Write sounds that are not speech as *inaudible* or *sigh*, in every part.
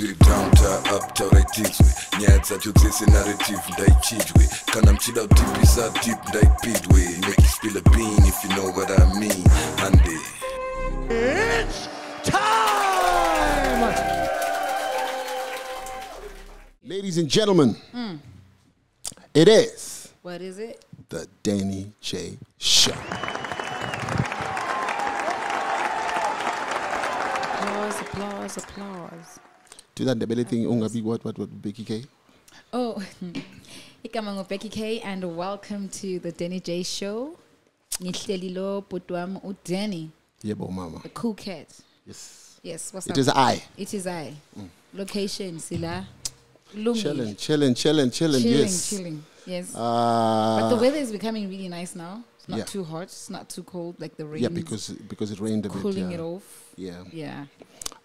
zvanga zviri downta nyaya dzacho dzese narrative ndaichidwe kana muchida kudipisa deep ndaipidwe make spill a bean if you know what i mean hande Ladies and gentlemen, hmm. it is What is it? the Danny J Show. Applause, applause, applause. Do that Ndebele thing, ungabi what, what, what, Becky K? Oh, *laughs* igama becky K and welcome to the Danny J Show. Ngihleli lo bhuti wami uDanny, Yebo, mama. the cool cat. Yes. Yes, what's It up? is I. It is I. Location sila. Lungi. Chilling, chilling, chilling, chilling, yes. chilling. Yes. but the Uh, weather is becoming really nice now. It's not Yeah. too hot. It's not too cold. Like the rain. yeah, because because it rained a bit. cooling yeah. it off. Yeah, Yeah.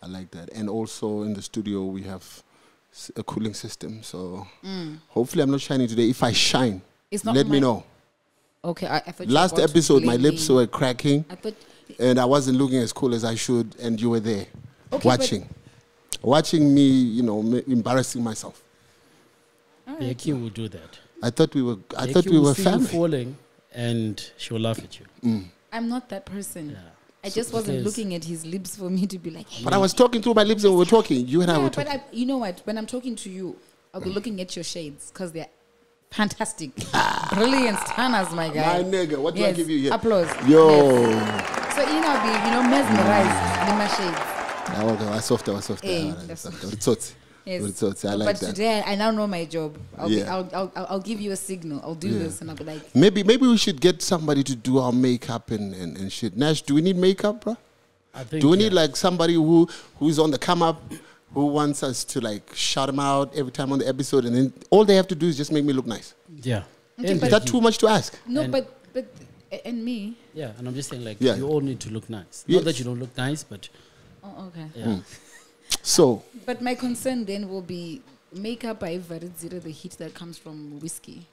I like that. And also in the studio we have a cooling system. So hopefully I'm not shining today. If I shine, Mm. It's not let me know. Okay. I, I thought Last were about to episode, my lips were cracking. I thought. and I wasn't looking as cool as I should, and you were there Okay, watching, watching me, you know, ma- embarrassing myself. Becky will do that. I thought we were, I Becky thought we will were see you family. falling, and she'll laugh at you. I'm not that person. Yeah. I just wasn't because- looking at his lips for me to be like, hey. But I was talking through my lips and we were talking. You and I yeah, were but talking. I, you know what? When I'm talking to you, I'll be looking at your shades because they're fantastic, *laughs* brilliant stanners, my guy. My nigga, what do I give you here? Applause. Yo, Yes. So you know, I'll be you know mesmerized mm. with my shades. I was, I soft. I soft. I soft. It's soft. Yes. It's soft. I but that. today I now know my job. I'll, Yeah. I'll, I'll, I'll, I'll give you a signal. I'll do this, and I'll be like, Maybe, maybe we should get somebody to do our makeup and, and, and shit. Nash, do we need makeup, bro? I think. Do we yeah. need like somebody who who's on the come up, who wants us to like shout them out every time on the episode, and then all they have to do is just make me look nice? Yeah. Okay, Is that too much to ask? no, And- but but and me. Yeah, and I'm just saying, like, Yeah. you all need to look nice. Yes. Not that you don't look nice, but Oh, okay. yeah. Hmm. So But my concern then will be makeup by zero the heat that comes from whiskey.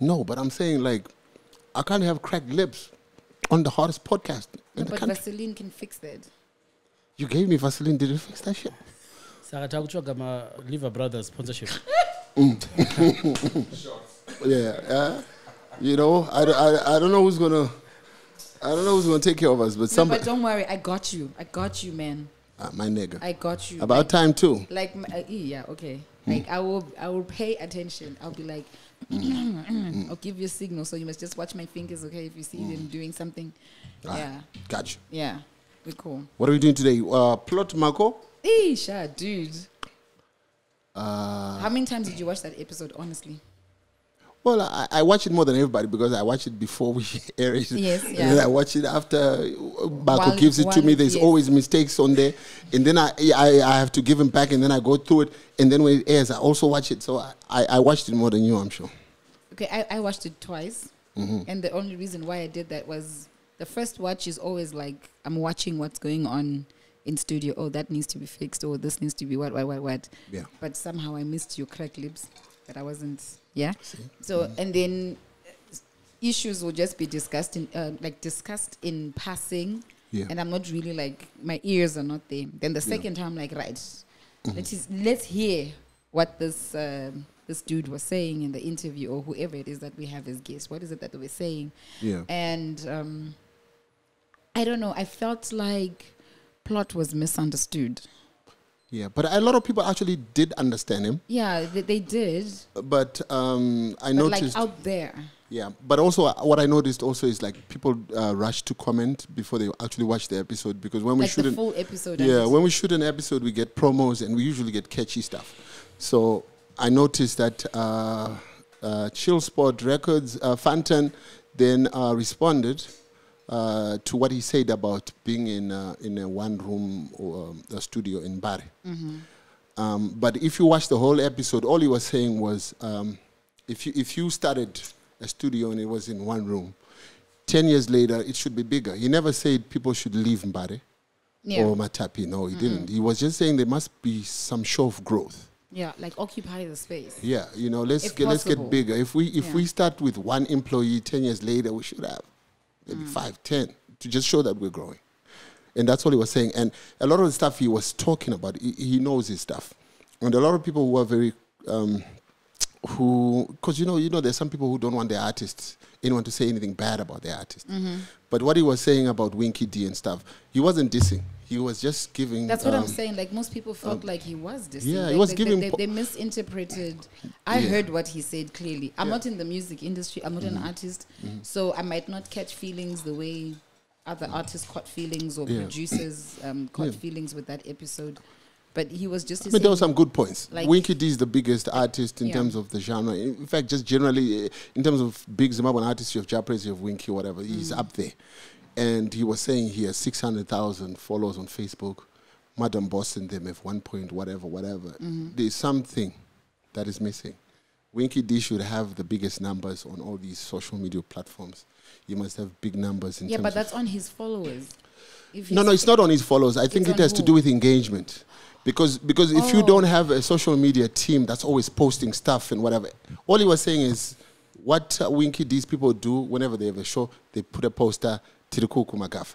no, but I'm saying like I can't have cracked lips on the hottest podcast in No, the but country. Vaseline can fix that. You gave me Vaseline. Did you fix that shit? Saka takutsvaga ma Liver Brothers sponsorship. *laughs* *laughs* Yeah. Uh, you know, I, don't- I, I don't know who's gonna. I don't know who's gonna take care of us, but No, somebody. but don't worry, I got you. I got you, man. Ah, my nigga. I got you. About time too. like, like my, uh, yeah, okay. Like I will, I will pay attention. I'll be like, *clears throat* I'll give you a signal, so you must just watch my fingers, okay? If you see them doing something, Ah, yeah, Got you. yeah, we're cool. What are we doing today? Uh, plot Marco. Eesh, dude. Uh, How many times did you watch that episode? Honestly, well, I, I watch it more than everybody because I watch it before we *laughs* air it. Yes, And then yeah. I watch it after While- gives it to me. There's yes. always mistakes on there. And then I, I I have to give him back and then I go through it. And then when it airs, I also watch it. So I, I, watched it more than you, I'm sure. okay, I, I watched it twice, mm-hmm. and the only reason why I did that was the first watch is always like I'm watching what's going on in studio. Oh, that needs to be fixed. Oh, this needs to be what, what, what, what. Yeah. But somehow I missed your cracked lips. That I wasn't. Yeah. So and then uh, issues will just be discussed in uh, like discussed in passing. Yeah. And I'm not really like my ears are not there. Then the second time, like right, let's just, let's hear what this um, this dude was saying in the interview or whoever it is that we have as guest. What is it that they were saying? Yeah. And um, I don't know. I felt like plot was misunderstood. Yeah. But a lot of people actually did understand him. Yeah, they, they did. But um, I But noticed. like out there. Yeah, but also uh, what I noticed also is like people uh, rush to comment before they actually watch the episode because when we shoot the an, episode. Yeah guess. when we shoot an episode we get promos and we usually get catchy stuff. So I noticed that uh, uh, Chill Sport Records uh, Fanton then uh, responded uh, to what he said about being in uh, in a one room or, um, a studio in Bari. Um, but if you watch the whole episode, all he was saying was, um, if you if you started a studio and it was in one room, ten years later it should be bigger. He never said people should leave Mbare yeah. or Matapi. No, he didn't. He was just saying there must be some show of growth. yeah, like occupy the space. Yeah, you know, let's If get, let's get bigger. If we if Yeah. we start with one employee, ten years later we should have maybe Mm. five, ten to just show that we're growing. and that's all he was saying. And a lot of the stuff he was talking about, he, he knows his stuff. And a lot of people who are very, um, who, because you know, you know, there's some people who don't want their artists, anyone to say anything bad about their artist. Mm-hmm. But what he was saying about Winky D and stuff, he wasn't dissing. He was just giving. That's what I'm um, saying. Like most people felt like he was dissing. yeah, he was they, giving They, po- they, misinterpreted. *laughs* I Yeah. heard what he said clearly. I'm Yeah. not in the music industry. I'm not Mm-hmm. an artist, so I might not catch feelings the way other artists caught feelings or Yeah. producers um, *laughs* caught feelings with that episode. But he was just. I mean, there were some good points. Like- Winky D is the biggest artist in Yeah. terms of the genre. In fact, just generally, uh, in terms of big Zimbabwean artists, you have Japres, you have Winky, whatever. He's Mm. up there. And he was saying he has 600,000 followers on Facebook. Madam Boss and them have one point, whatever, whatever. Mm-hmm. There's something that is missing. Winky D should have the biggest numbers on all these social media platforms. He must have big numbers in Yeah, but that's on his followers. If no, no, it's not on his followers. I think it has to do with engagement. Because because if you Oh. don't have a social media team that's always posting stuff and whatever, all he was saying is what uh, Winky these people do whenever they have a show, they put a poster Tirikuku Magafa.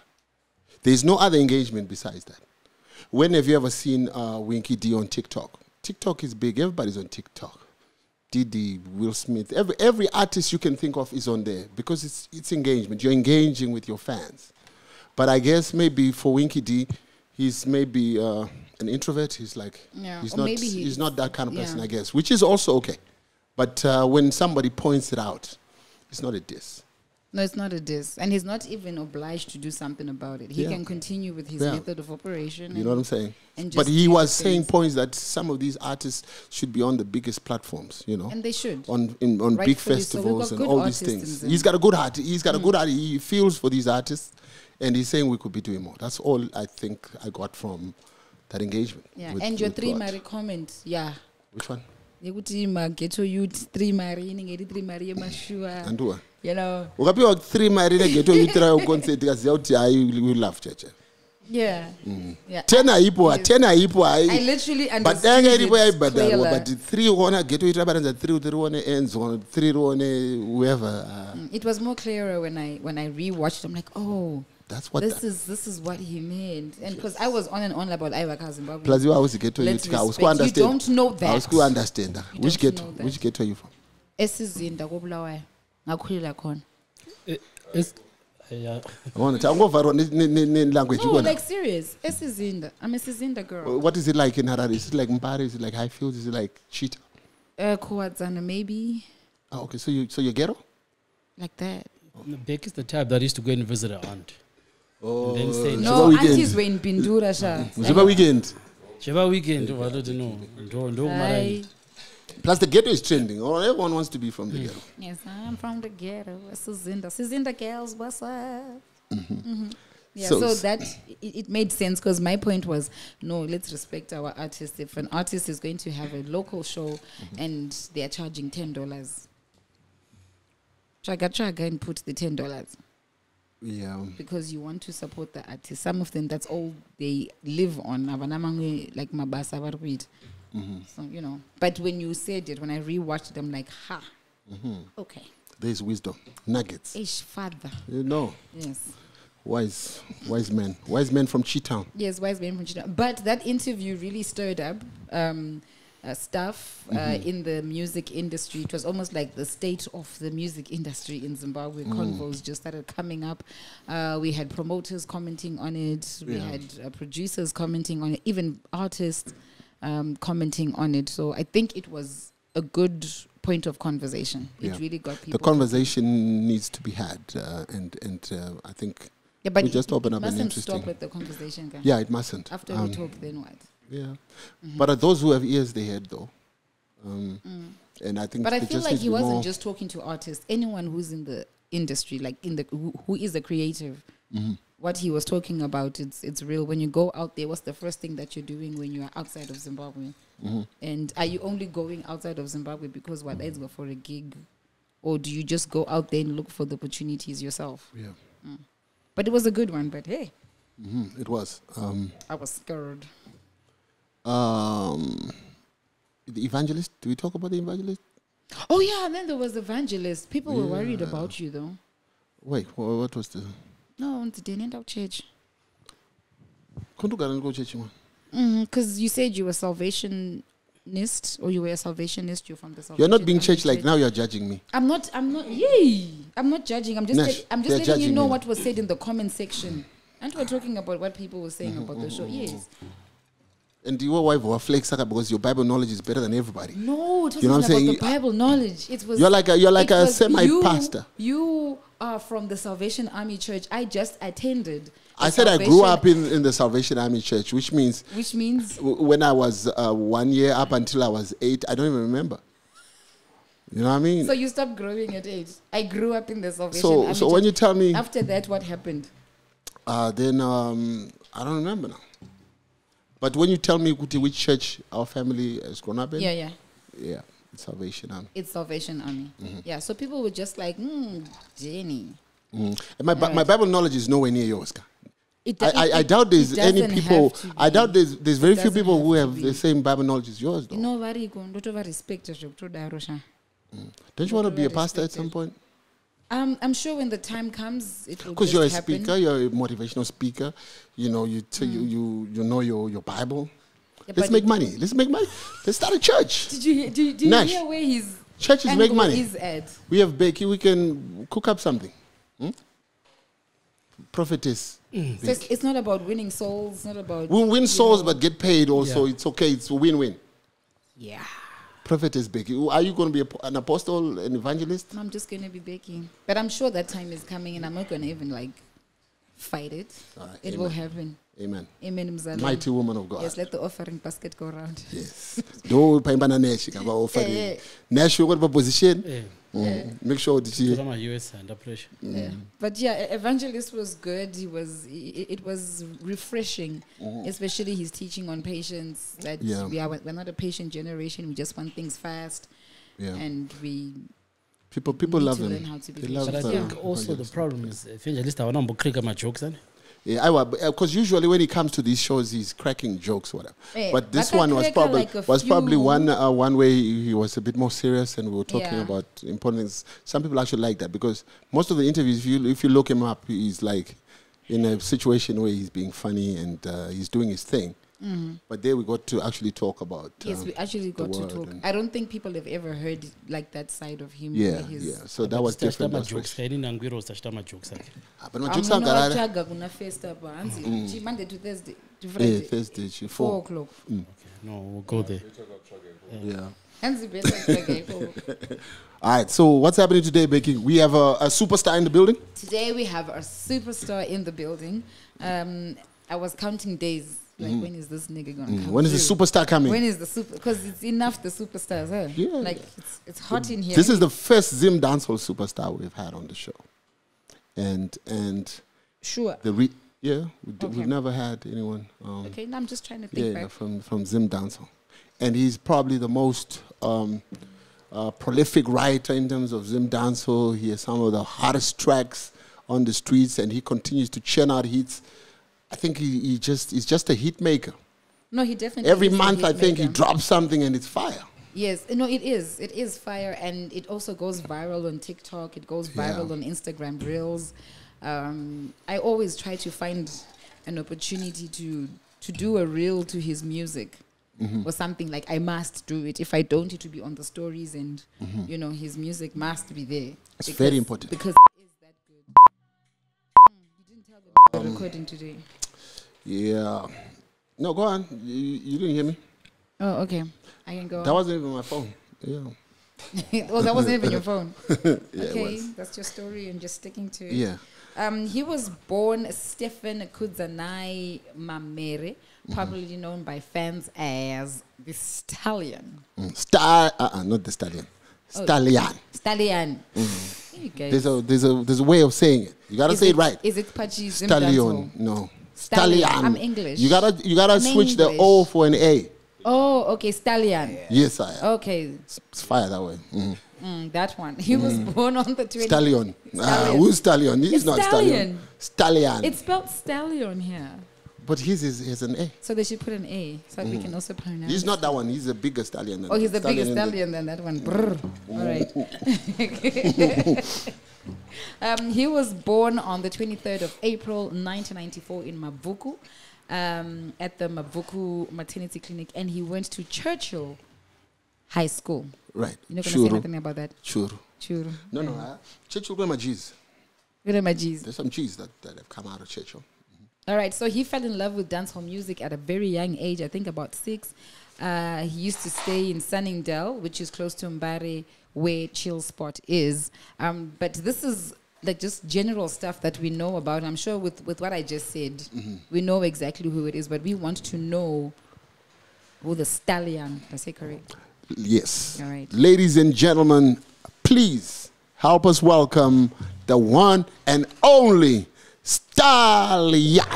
There's no other engagement besides that. When have you ever seen uh, Winky D on TikTok? TikTok is big. Everybody's on TikTok. Diddy, Will Smith, every every artist you can think of is on there because it's it's engagement. You're engaging with your fans. But I guess maybe for Winky D, he's maybe uh, an introvert. He's like Yeah, he's or not maybe he's, he's- not that kind of person, yeah. I guess, which is also okay. But uh, when somebody points it out, it's not a diss. No, it's not a diss, and he's not even obliged to do something about it. He Yeah. can continue with his Yeah. method of operation. You know what I'm saying? But he was saying points that some of these artists should be on the biggest platforms. You know, And they should. on in, on big Rightfully so. Festivals got and all these things. He's got a good heart. He's got a mm. good heart. He feels for these artists, and he's saying we could be doing more. That's all I think I got from that engagement. Yeah, with- and your three Rod. mari comment, yeah. Which one? Yekuti mageto youth three mari inenge iri three mari yemashuwa Andua. you know ukapiwa three mari negeto yutirayo concert ikaziva kuti hai we love cheche yeah Mm. yeah ten haipo Yes. ten haipo I hai literally but understood danga iripo yaibhadharwa but three ukaona geto itira baranza three kuti rione enzo three rione whoever uh, Mm, it was more clearer when I when I rewatched. I'm like, oh, that's what this the, is this is what he meant, and because I was on and on about i Iwaka Zimbabwe. plus iwe hauzi geto Let's yutika hausi respect- you don't know that. hausi kuunderstanda You which don't geto know that. which geto are you from? Esizinda kobulawayo. Ngakhulela khona. Es- yeah. Yabona ukuthi angovharwa ne- ne- ne- ne-language no ikona like serious. Esizinda. I'm a sizinda girl. What is it like in harare? Is it like mpare is it like highfield? Is it like cheetah uh Kuwadzana, maybe. Oh, okay so you so you're ghetto? Like that. Beck is the type that used to go and visit her aunt. Oh, no in bindura sha uziba weekend Sheba weekend, valothi no. Ndo ndo plus the ghetto is trending or everyone wants to be from the ghetto Yes, I'm from the ghetto. Sizinda. Sizinda girls, what's up? Mhm. Yeah, So so, that it, it made sense because my point was no, let's respect our artists. If an artist is going to have a local show and they are charging ten dollars, chaga chaga and put the ten dollars yeah because you want to support the artist. Some of them, that's all they live on. Like mabasa barwit. So you know, but when you said it, when I rewatched I'm like, ha, okay. there's wisdom nuggets Ish father. you know Yes. wise wise men wise men from Cheetown. Yes, wise man from China. But that interview really stirred up um, uh, stuff uh, in the music industry. It was almost like the state of the music industry in Zimbabwe. Convos just started coming up. Uh, we had promoters commenting on it. We Yeah. had uh, producers commenting on it. Even artists um, commenting on it. So I think it was a good point of conversation. It really got people. the conversation needs to be had uh, and and uh, I think yeah, but we just open up an mustn't interesting- stop at the conversation. guy. yeah it mustn't After Um, we talk, then what? Yeah but uh, those who have ears they heard though um, and I think But I feel like he wasn't more- just talking to artists. Anyone who's in the industry, like in the who, who is a creative, Mm-hmm. what he was talking about, it's it's real. When you go out there, what's the first thing that you're doing when you are outside of Zimbabwe? Mm-hmm. And are you only going outside of Zimbabwe because what is go for a gig, or do you just go out there and look for the opportunities yourself? yeah But it was a good one. But hey, hmm it was um, I was scared. Um, the evangelist do we talk about the evangelist Oh yeah, and then there was evangelist. People were worried about you though. wait wha- what was the No, didn't end up church. kundogara ndiko chechi mwana Because Mm, you said you were salvationist, or you were a salvationist. You're from the Salvation you're not being church like now you're judging me I'm not. I'm not. Yay! I'm not judging. I'm just. Nash, tell- I'm just letting you know me. what was said in the comment section. And we're talking about what people were saying about the show. *laughs* Yes. And you wife were flex sucker because your bible knowledge is better than everybody No, it wasn't You know what I'm about saying? the Bible knowledge. It was. You're like a- you're like a was semi-pastor. You, you are from the Salvation Army Church. I just attended. i said i grew up in, in the salvation army church which means Which means when i was uh, one year up until i was eight i don't even remember you know what i mean so you stopped growing at age. I grew up in the Salvation so Army so Church. when you tell me After that, what happened? uh, then um, i don't remember now but when you tell me kuti which church our family has grown up in Yeah, yeah. yeah it's salvation army It's Salvation Army. Mm-hmm. Yeah. So people were just like, hmm, Jenny. Mm. My, Bi- my bible knowledge is nowhere near yours. It, I, do- I, I it- doubt there's any people. I doubt there's there's very few people who have have the same Bible knowledge as yours, though. No, variko ndotova respect zvekutodaro sha Don't you want to be a pastor at some point? Um, i'm sure when the time comes it will Because you're a happen. speaker, you're a motivational speaker. You know, you t- you, you you know your your Bible. Yeah, Let's make money. Let's make money. Let's start a church. did you hear, did, did you Nash, hear where his Churches make money. is at We have Becky. We can cook up something. Hmm? Prophetess. so it's, it's not about winning souls it's not about We win souls, know- but get paid also. Yeah. It's okay. It's a win-win. yeah Prophetess Becky. Are you going to be a, an apostle, an evangelist? i'm just gonna be begging but i'm sure that time is coming and i'm not gonna even like fight it Alright, it will happen Amen. amen mzalwane. Mighty woman of God. yes let the offering basket go around Yes. Do paimba na Nash kaba *laughs* Eh, offering. eh. Nash you got position. Eh, Mm. Make sure that you because I'm a US under pressure. Yeah. Mm. But yeah, Evangelist was good. He was. It, it was refreshing, especially his teaching on patience. That. Yeah. we are we're not a patient generation. We just want things fast, yeah. and we people people need love to him. learn how to be They love But I patient. uh, think also the problem is evangelist awana mbokrika majokes ane Yeah, I because usually when he comes to these shows, he's cracking jokes, whatever. Eh, but this one was probably like was probably one uh, one way he was a bit more serious, and we were talking Yeah. about importance. Some people actually like that because most of the interviews, if you if you look him up, he's like in a situation where he's being funny and uh, he's doing his thing. But there we got to actually talk about. Mm-hmm. Yes, uh, we actually got to talk. I don't think people have ever heard like that side of him. yeah, where yeah. So that was different. That's majokes for- kaini nangwiro sachita majokes ake Ah, But my Ah, jokes are garara. munovatsvaga kuna first up Monday to Thursday to Yeah, Thursday, four four. o'clock. no we'll go there Yeah. Hanzi better tsvaga ikoko. All right. So what's happening today, Becky? We have a, a superstar in the building. Today we have our superstar in the building. Um, I was counting days. Like when is this nigga gonna come? Mm. When is the superstar coming? When is the super? Because it's enough the superstars, huh? Yeah. Like it's it's hot in here. This is the first Zim dancehall superstar we've had on the show, and and sure. the re- yeah we d- Okay. we've never had anyone um, Okay, now I'm just trying to think yeah back. from from Zim dancehall, and he's probably the most um, uh, prolific writer in terms of Zim dancehall. He has some of the hottest tracks on the streets, and he continues to churn out hits. I think he, he just he's just a hit maker. No, he definitely. Every month, I think he drops something, and it's fire. Yes, no, it is. It is fire, and it also goes viral on TikTok. It goes viral Yeah. on Instagram Reels. Um, I always try to find an opportunity to to do a reel to his music or something like I must do it. If I don't, it will be on the stories, and you know his music must be there. It's very important. because Um, recording today. Yeah. No, go on. You, you didn't hear me. Oh, okay. I can go. That wasn't even my phone. Yeah. *laughs* well, that wasn't even your phone. *laughs* Yeah, it okay, was. that's your story, and just sticking to it. Yeah. Um, he was born Stephen Kudzanai Mamere, Mm-hmm. probably known by fans as the Stallion. Mm. Star. Uh, uh not the stallion. Oh. Stallion. Stallion. There you go. There's a there's a there's a way of saying it. You gotta Is say it, right. Is it Pachi Stallion. No. Stallion. Stallion. I'm English. You gotta you gotta I'm switch the O for an A. Oh, okay, Stallion. Yes, I am. Okay, It's, fire that way. Mhm. mm, that one. *laughs* He was born on the 20th. Stallion. Ah, Stallion. who's stallion? He's It's not stallion. Stallion. It's spelled Stallion here. But his is has an A. So they should put an A so that we can also pronounce. Mm. He's not that one. He's a bigger stallion. Than Oh, he's the biggest stallion than that one. Brr. All right. *laughs* um, he was born on the 23rd of April 1994 in Mabuku. um, at the Mavuku Maternity Clinic, and he went to Churchill High School. Right. You're not going to say anything about that. Churu. Churu. No, no. Uh, Churchill Grandma G's. Good my G's. There's some G's that, that have come out of Churchill. All right, so he fell in love with dancehall music at a very young age, I think about six. Uh, he used to stay in Sunningdale, which is close to Mbare, where Chill Spot is. Um, but this is like just general stuff that we know about. I'm sure with, with what I just said, we know exactly who it is, but we want to know who the stallion, I say correct? Yes. All right. Ladies and gentlemen, please help us welcome the one and only Stallion.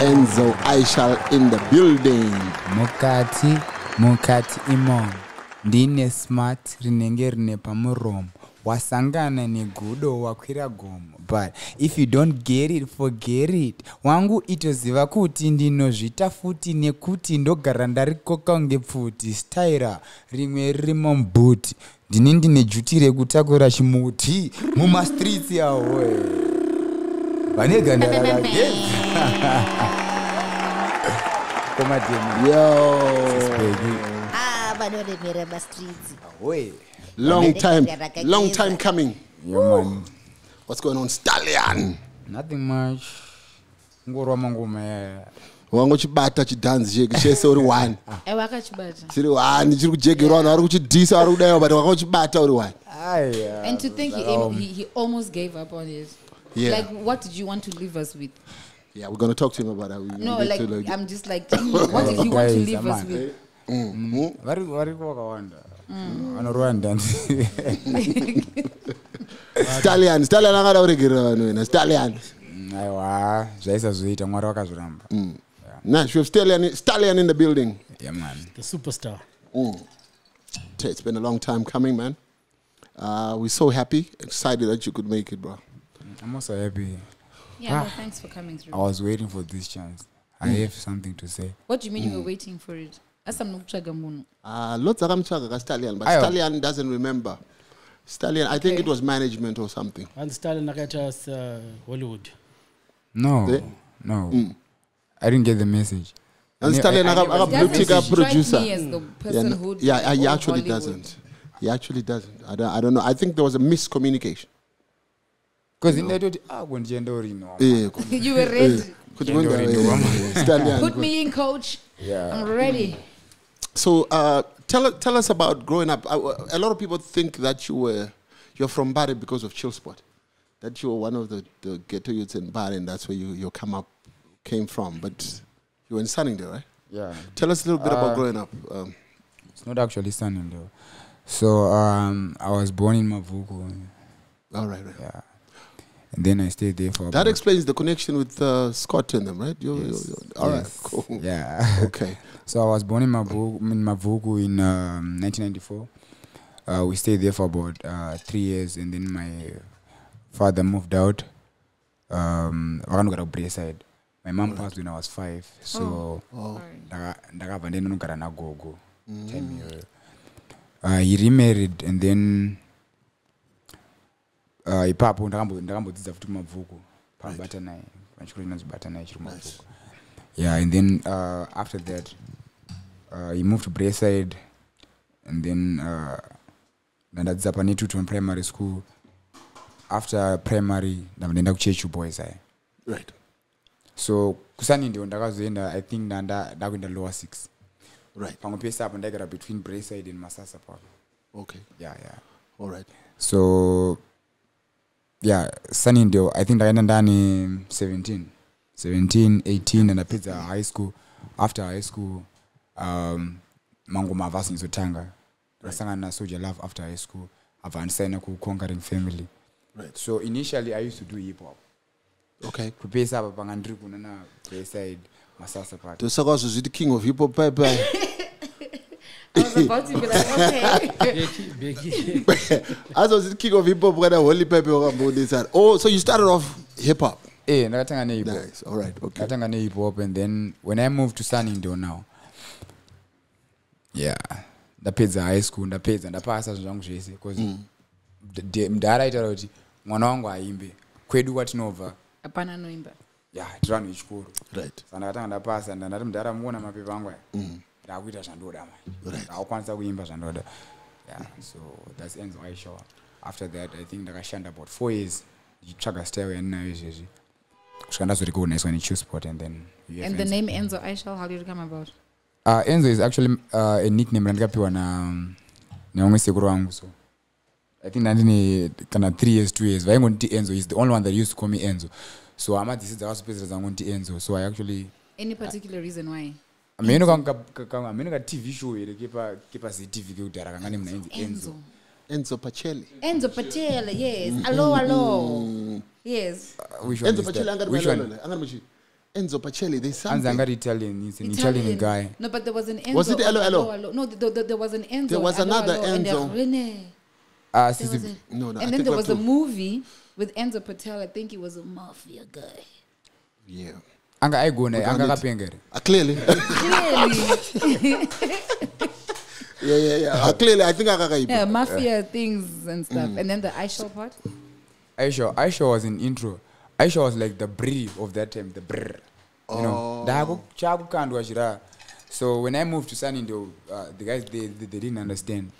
Enzo Aishal in the building. mukati mukati imomo ndine smart rinenge rine pamuromo. Wasangana negudo wakwira gomo. But if you don't get it forget it. Wangu itoziva kuti ndinozvita futi nekuti ndogara ndarikoka kunge pfuti staira rimwe ririmo mubhuti ndini ndine juti rekutakura chimuti mumastreets yawoe vane ganda rakageza *laughs* *laughs* komademi Yo. Ah, vanoremera mastreets. Long time, long time coming. Yeah. What's going on, Stallion? Nothing much. ngorwa mangoma yaya wangu chibata chidhanzi chese uri one. *laughs* Akachibata. chiri one chiri kujegerwa vanhu vari kuchidhisa vari kudaiwa but wanga uchibata uri one. And to think he, he, he almost gave up on it. Yeah. Like, what did you want to leave us with? yeah we're going to talk to him about that We're No, gonna like, to, like I'm just like, what did he want to leave us with? vari variko vakawanda vanorwa ndanzi *laughs* stallion stallion akada kuregerera vanhu wena stallion. Aiwa zvaisazoita mwari vakazviramba nice we have stallion, stallion in the building. Yeah man. The superstar. Oh, it's been a long time coming man. Uh, we're so happy excited that you could make it bro. I'm also happy. Yeah, no, thanks for coming through. i was waiting for this chance. I have something to say. What do you mean you were waiting for it? asamunokutsvaga munhu uh, lots akamutsvaga kastallion but Ayo. stallion doesn't remember. Stallion i think Okay. it was management or something. And Stalin akaita us uh, Hollywood. no Eh? no i didn't get the message and Ne- stallion I- I- aka Doesn't blue tick strike producer me as the yeah, who yeah, he actually Hollywood. doesn't. He actually doesn't. I don't, I don't know. I think there was a miscommunication. because indaitoti ah kundichienda urino Eh, you were ready kuti Yeah, kwenda- no, no. Stallion. put me in coach yeah i'm ready So uh, tell tell us about growing up. Uh, a lot of people think that you were you're from Bari because of Chill Spot, that you were one of the, the ghetto youths in Bari, and that's where you, you come up came from. But you were in Sunningdale, right? yeah Tell us a little bit about Uh, growing up. Um, it's not actually though so um i was born in mavuku all right, right. yeah and then i stayed there for That explains the connection with uh, Scott and them, right? You, you, Yes, you, all right, yes, cool. yeah *laughs* Okay. *laughs* So I was born in Mavuku in, Mavuku in um, 1994. Uh, we stayed there for about uh, three years, and then my father moved out. Um, kubraeside my mom passed when i was five so Oh, ndaka- ndakabva ndendinogara nagogo time iyoyo uh, he remarried and then uh, ipapo ndakambo- ndakambodzidza futi mabvuku pabatanai pachikoro chinonzi batanai chiri mabvuku yeah and then uh, after that uh, he moved to braeside and then uh, ndandadzidza pane tuton primary school. After primary ndabva ndaenda kuchechu boys aya right. So kusani ndio ndakazoenda i think ndanda ndakuenda lower six Right. pamwe pese apo ndaigara between brayside and masasa pano Okay. yeah yeah All right. so yeah sani ndio i think ndakaenda ndani 17 17 18 ndapedza high school after high school um mangoma avha right. na soja love after high school abva andisaina kuconquering family Right. so initially i used to do hip hop Okay. kupesa apa panga ndiri kunana braeside masasa part tosaka zviti king of hip hop pipe *laughs* i was about to be like okay. Becky, Becky. *laughs* azoziti king of hip hop kana holy pipe wakambodisana oh so you started off hip hop? Eh ndakatanga nehip hop. Nice all right okay. Ndakatanga nehip hop and then when i moved to sunningdale now. Yeah ndapedza high school ndapedza ndapasa zvinhu zvangu zvese bcause mudhara aitaura kuti mwana wangu aimbe kwedu kwatinobva hapana noimba. Ya tiri vanhu vechikuru right. Saka ndakatanga ndapasa ndandati mudhara muona mapepa angu aya ndaakuita zvandoda manje Right. ndaakukwanisa kuimba zvandoda. Yeah so thats enzo aishow after that i think ndakashanda about four years ndichitsvaga style yandinayo izvezvi. Kusvika ndazorecogniswa nechusport and then And the name Enzo Aishal, how did it come about? uh, enzo is actually uh, a nickname randikapiwa na neumwe sekuru wangu so i think ndandine kana three years two years vaingonditi enzo is the only one that used to call me enzo so hama dzisi dzakazopedzera dzangonditi enzo so i actually Any particular reason why? hameno hameno ka tv show here kepa kepa ztv kekudhara kanga nemuna inzi enzo Enzo. enzo pacheli Enzo Patel, yes. Hello, hello. Yes. Uh, which one enzo that? angari which one malolo, angari muchi enzo pacheli there's anzi something angari italian he's an italian, guy No, but there was an Enzo. Was it Hello, Hello? No, th- th- there was an Enzo. There was Hello, another and Enzo. A uh, There sisi was a- No, no, I and then think there was have a movie with Enzo Patel. I think he was a mafia guy. yeah. Anga aigona But anga I need- akapenga here uh, clearly. Clearly. yeah yeah yeah. Uh, clearly i think anga akakaipa yeah, mafia things and stuff. And then the Aishal part. aisha aisha was an intro. Aisha was like the brr of that time the brr. You know ndaku chakukandwa chira so when i moved to sanindo uh, the guys they, they, they didn't understand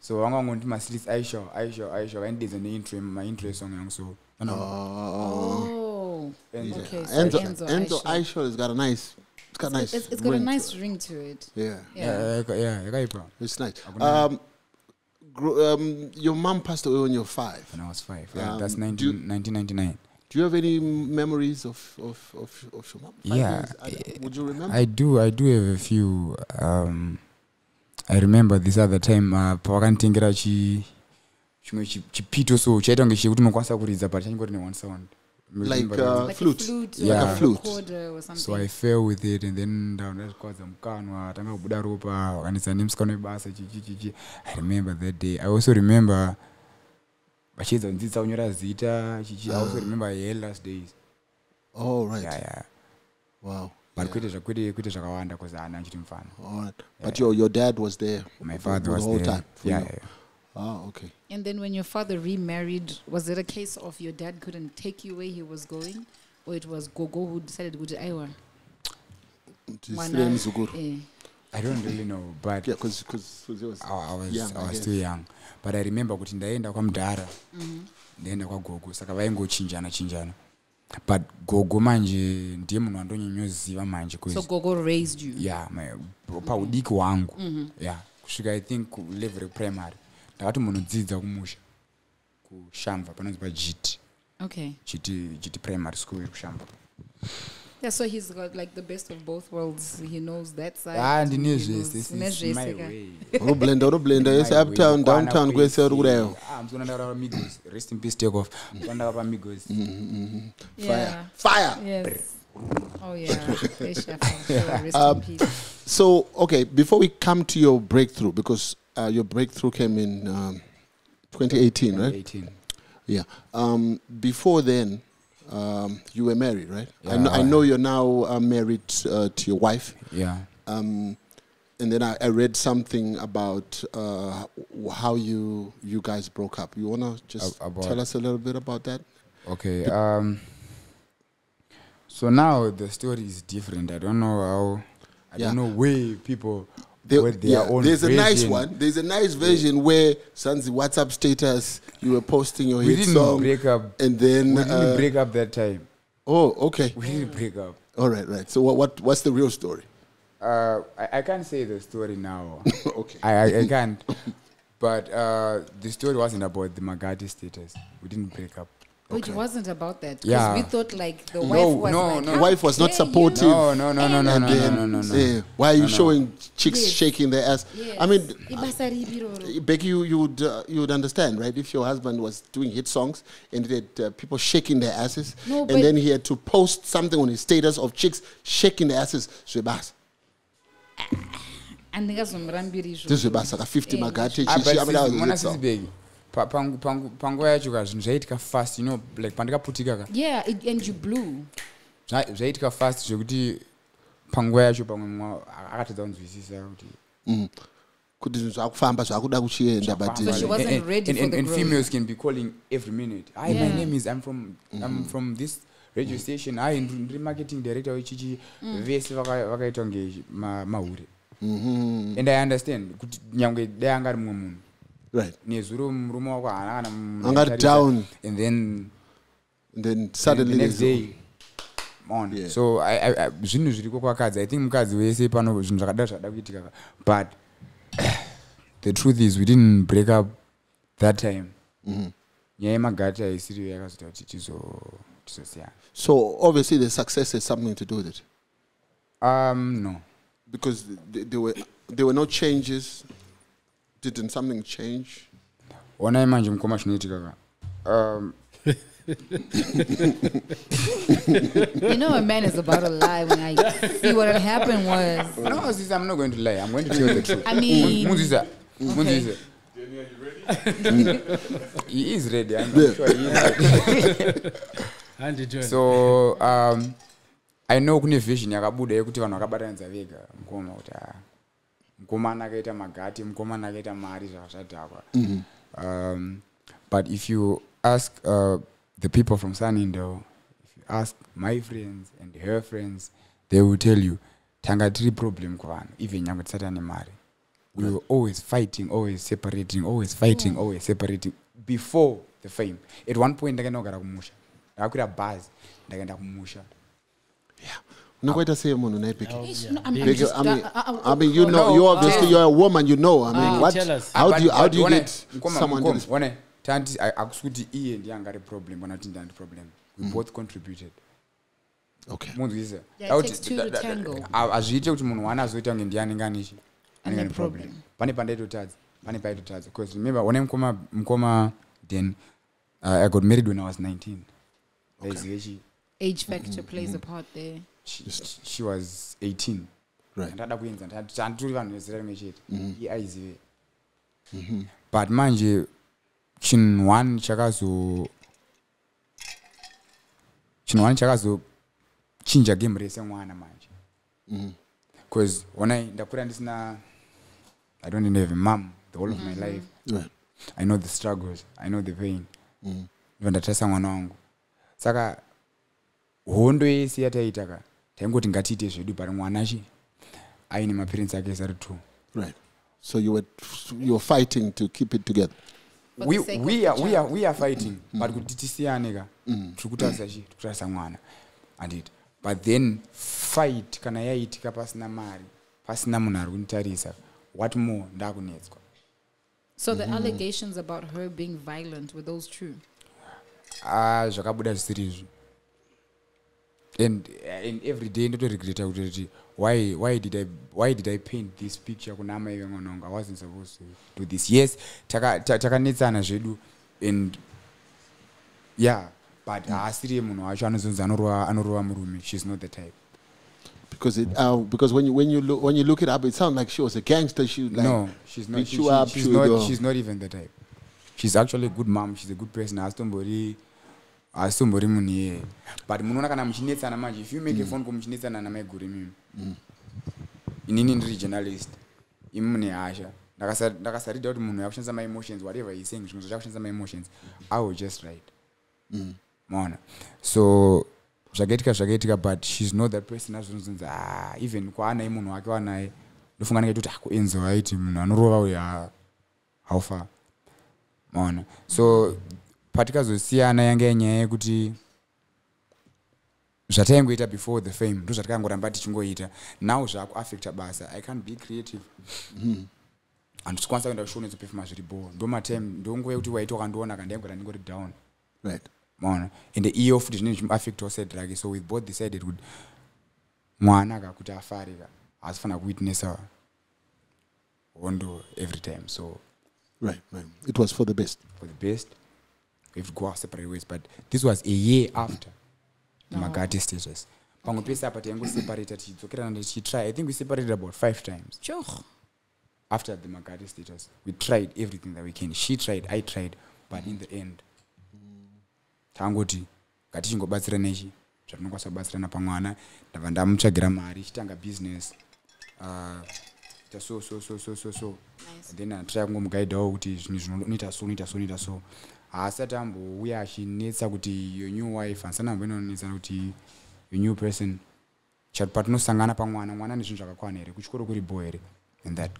so vangangonditi masilis aisha aisha aisha vaindidza neintro maintro esong yangu so vano- Oh. Enzo. Okay. So enzo Enzo, enzo Aishal. aisha has got a nice it's got a nice It's, it's got a nice ring to it. yeah Yeah. Yeah, yaka- yeah yakaipa it's nice um um your mom passed away when you're five when i was five yeah, Um, that's do you- 1999 do you have any memories of of of, of your mom Five Yeah, years? I- would you remember i do i do have a few um, i remember this other time uh, pavakanditengera chi chimwe chi- chipito. So chaita kunge chekuti unokwanisa kuridza but changori ne one sound. Like, uh? Like flute. a flute, Yeah. Like a flute. so i fell with it and then ndandazvikwadza mukanwa tanga kubuda ropa wakanisa nemusikana webasa chichi chichi i remember that day. I also remember vachiedza kundzidza kunyora zita chichi i also remember her last days. Oh right. Yeah yeah. Wow but kwete zva- kwete kwete zvakawanda because haana achiti mufana right but your your dad was there my the- father the was whole there time yeah, you. yeah. oh okay And then when your father remarried, was it a case of your dad couldn't take you where he was going? Or it was Gogo who decided to go to Iowa? Tisire mzukuru. Eh. i don't really know but yeah because because he was I, I was, young, I was guess. still young but i remember kuti ndaenda kwamudhara ndaenda kwagogo saka vaingochinjana chinjana but gogo manje ndiye munhu wandonyonyoziva manje So Gogo raised you. yeah paudiki hwangu yeah kusvika i think level reprimary ndakati munodzidza kumusha kushamva panonzi pagt Okay. gt gt primary school kushamva Yeah, so he's got like the best of both worlds. He knows that side. ah and ndine he zvese knows- this ne is zvese my ka. way *laughs* unoblenda unoblenda yese My way. uptown Kwana downtown kwese uri kwese. kudayo Ah, muzona ndakataura migos rest in peace take off kwandaga pamigos fire Yeah. fire Yes. Oh yeah. Hey, chef, I'm sure. Rest Um, in peace. so okay before we come to your breakthrough because uh, your breakthrough came in um, 2018 right 18 yeah um, before then um, you were married right I, know, I know you're now uh, married uh, to your wife yeah um, and then I, I read something about uh, how you you guys broke up. You wanna just about- tell us a little bit about that? Okay. Um. So now the story is different. I don't know how. I Yeah. don't know where people There- with their yeah, own. there's a nice one. There's a nice version where Sanzi WhatsApp status you were posting your We hit didn't song, break up. and then We didn't uh, break up that time. oh, okay, We didn't break up. all right, right. So what, what what's the real story? Uh, I, I can't say the story now. *laughs* okay, I, I, I can't. But uh, the story wasn't about the Magadi status. We didn't break up. But it wasn't about that. 'cause Yeah. We thought like the No, wife was no, like, no. "How Wife was not dare you?" supportive. No, no, no, no, no, and no, then no, no, no, no. yeah, why are you No, no. showing chicks Yes. shaking their ass? Yes. I mean, Ibasa ribiroro. Becky, you you would uh, you would understand, right? If your husband was doing hit songs and it had uh, people shaking their asses, No, and then he had to post something on his status of chicks shaking their asses, zwebasa, andingazomurambiri izvozvo. ndizvebasa ka 50 Eh, magati Ah, but chichi, I panguva yacho ka zvinhu zvaiitika fast you know like pandikaputika ka. Yeah it, and you blew. Zva- zvaiitika fast zvekuti panguva yacho pamwe mwa akatadza kunzwisisa kuti kuti zvinhu zvakufamba zvakuda kuchienda but So she uh, females can be calling every minute. Hi my Yeah. name is i'm from i'm from this radio station. Hai ndiri marketing director wechichi vese vaka- vakaita kunge ma- mahure. Mhm. and i understand kuti nyange dai anga ari mumwe munhu Right. nezuro murume wako haana kana anotarisa. down. and then And then the suddenly next there's- day on Yeah. so I- I- I- zvinhu zviriko kwakadzi i think mukadzi wese pano zvinhu zvakadaro zvada kuitika ka. but *sighs* the truth is we didn't break up that time Mhm. nyaya yemagati haisiriyo yakazoita kuti tizo- tizosiyana So obviously the success has something to do with it. um no Because th- there were there were no changes. Didn't something change? onai manje mukoma zvinoitika ka um, You know, a man is about to lie when I see what had happened was. no sis i'm not going to lie i'm going to tell the truth I mean- munzisa munzisa he is ready i'm I'm sure he is ready. Andy John. so um i know kune vision yakabuda yekuti vanhu vakabatanidza vega mukoma kuti ah, mukomana akaita magati mukomana akaita mari zvakazvadhakwa um, but if you ask uh, the people from sunindo if you ask my friends and her friends they will tell you tanga tiri problem kuvanhu even nyange tisati ane mari. We were always fighting always separating always fighting always separating before the fame. At one point ndakaenda kugara kumusha ndakakwira bhazi ndakaenda kumusha Unokuita sei munhu I'm Bheki, just, I mean, uh, uh, uh, I mean, you know, no, you obviously you're a woman. You know, I mean, uh, what? How do you how do you get someone to this? one tanti akusi kuti iye ndiye anga ari problem kana kuti ndandi problem we Mm. both contributed Okay. munzwisa Yeah, it takes two to tango. hazviite kuti munhu wane azoita kunge ndiye anenge anichi anenge Ane problem pane pandaitotadza pane paitotadza bcause remember one mukoma mukoma then uh, i got married when i was 19 ndaizive chi age factor plays a part there. She, she was 18 Right. ndada kuenza handitori vanhu vezera rimwe chete. Mhm. iye aizive but manje chinhu one chakazo chinhu one chakazochinja game rese mwana manje. Because onai ndakura ndisina i don't even have a mum the whole of my life. Right. i know the struggles i know the pain. Ndo ndatarisa mwana wangu. Saka hondo yese yataiita ka taingoti ngatiite zvedu but mwana chi aine maparents ake ese ari two Right. So you were you were fighting to keep it together. We, we, are, we, are, we are fighting but kuti tisiyane ka tiri kutarisa chi tiri kutarisa mwana. Anditi but then fight kana yaitika pasina mari pasina munhu ari kunitarisa what more? Ndakunetswa. So the allegations about her being violent were those true? ah zvakabuda zvisiri izvo and, and every day ndotoregreta kuti why, why, did I, why did i paint this picture? Kuna amai vemwana wangu i wasn't supposed to do this. Yes takanetsana taka takanetsana zvedu and yeah but haasiri munhu wacho anozonzi anorova anorova murume. She's not the type. Because it uh, because when you when you look when you look it up, it sounds like she was a gangster. She like no she's not, she, she, up. she's, she would, not, uh, she's not even the type. She's actually a good mom. She's a good person. Haasitombori haasitombori munhu iyeye but munoona kana muchinetsana manje if you make a phone call muchinetsana namaiguru imimi inini ndiri journalist. Imi mune hasha. Ndakasa- ndakasaridha kuti munhu yakushandisa maemotions whatever he's saying zvimwe zvachakushandisa maemotions i will just write. Maona so zvakaitika zvakaitika but she's not that person azvinozonzi ah, even kwaanai munhu wake wanaye ndofunga ndingaiti kuti akuenzo aiti munhu anorova uyu ha- haufa maona so patikazosiyana yanga yenyaya yekuti zvataingoita before the fame ndo zvatakangoramba tichingoita. Now zvaakuaffecta basa. I can't be creative. Handisi kuenda kushow nedzopefuma zviri bo ndo matime ndo nguva yekuti waita wakandiona kandaingora ndingori down. Right. maona ende iyo futi zvinenge zvimuaffectawo side rake so we both decided kuti mwana ka kuti afare ka haasifanira kuwitnessa hondo every time. So Right. Right. It was for the best. for the best we go our separate ways but this was a year after No. magati status pamwe pese apa taingoseparata tichidzokerana tichitry i think we separated about five times Sure. after the magati status we tried everything that we can she tried i tried but in the end tangoti ngatichingobatsirana ichi zvatinokwanisa kubatsirana pamwana ndabva ndamutsvagira mari chitanga business uh, ita so so so so so so Nice. then atrai kungomugaidhawo kuti zvinhu zvinoita so noita so noita so haasati ambouya achinetsa kuti your new wife haasati amboinonetsa kuti your new person chati patinosangana pamwana mwana nezvinhu zvakakwana here kuchikoro kuribo here and that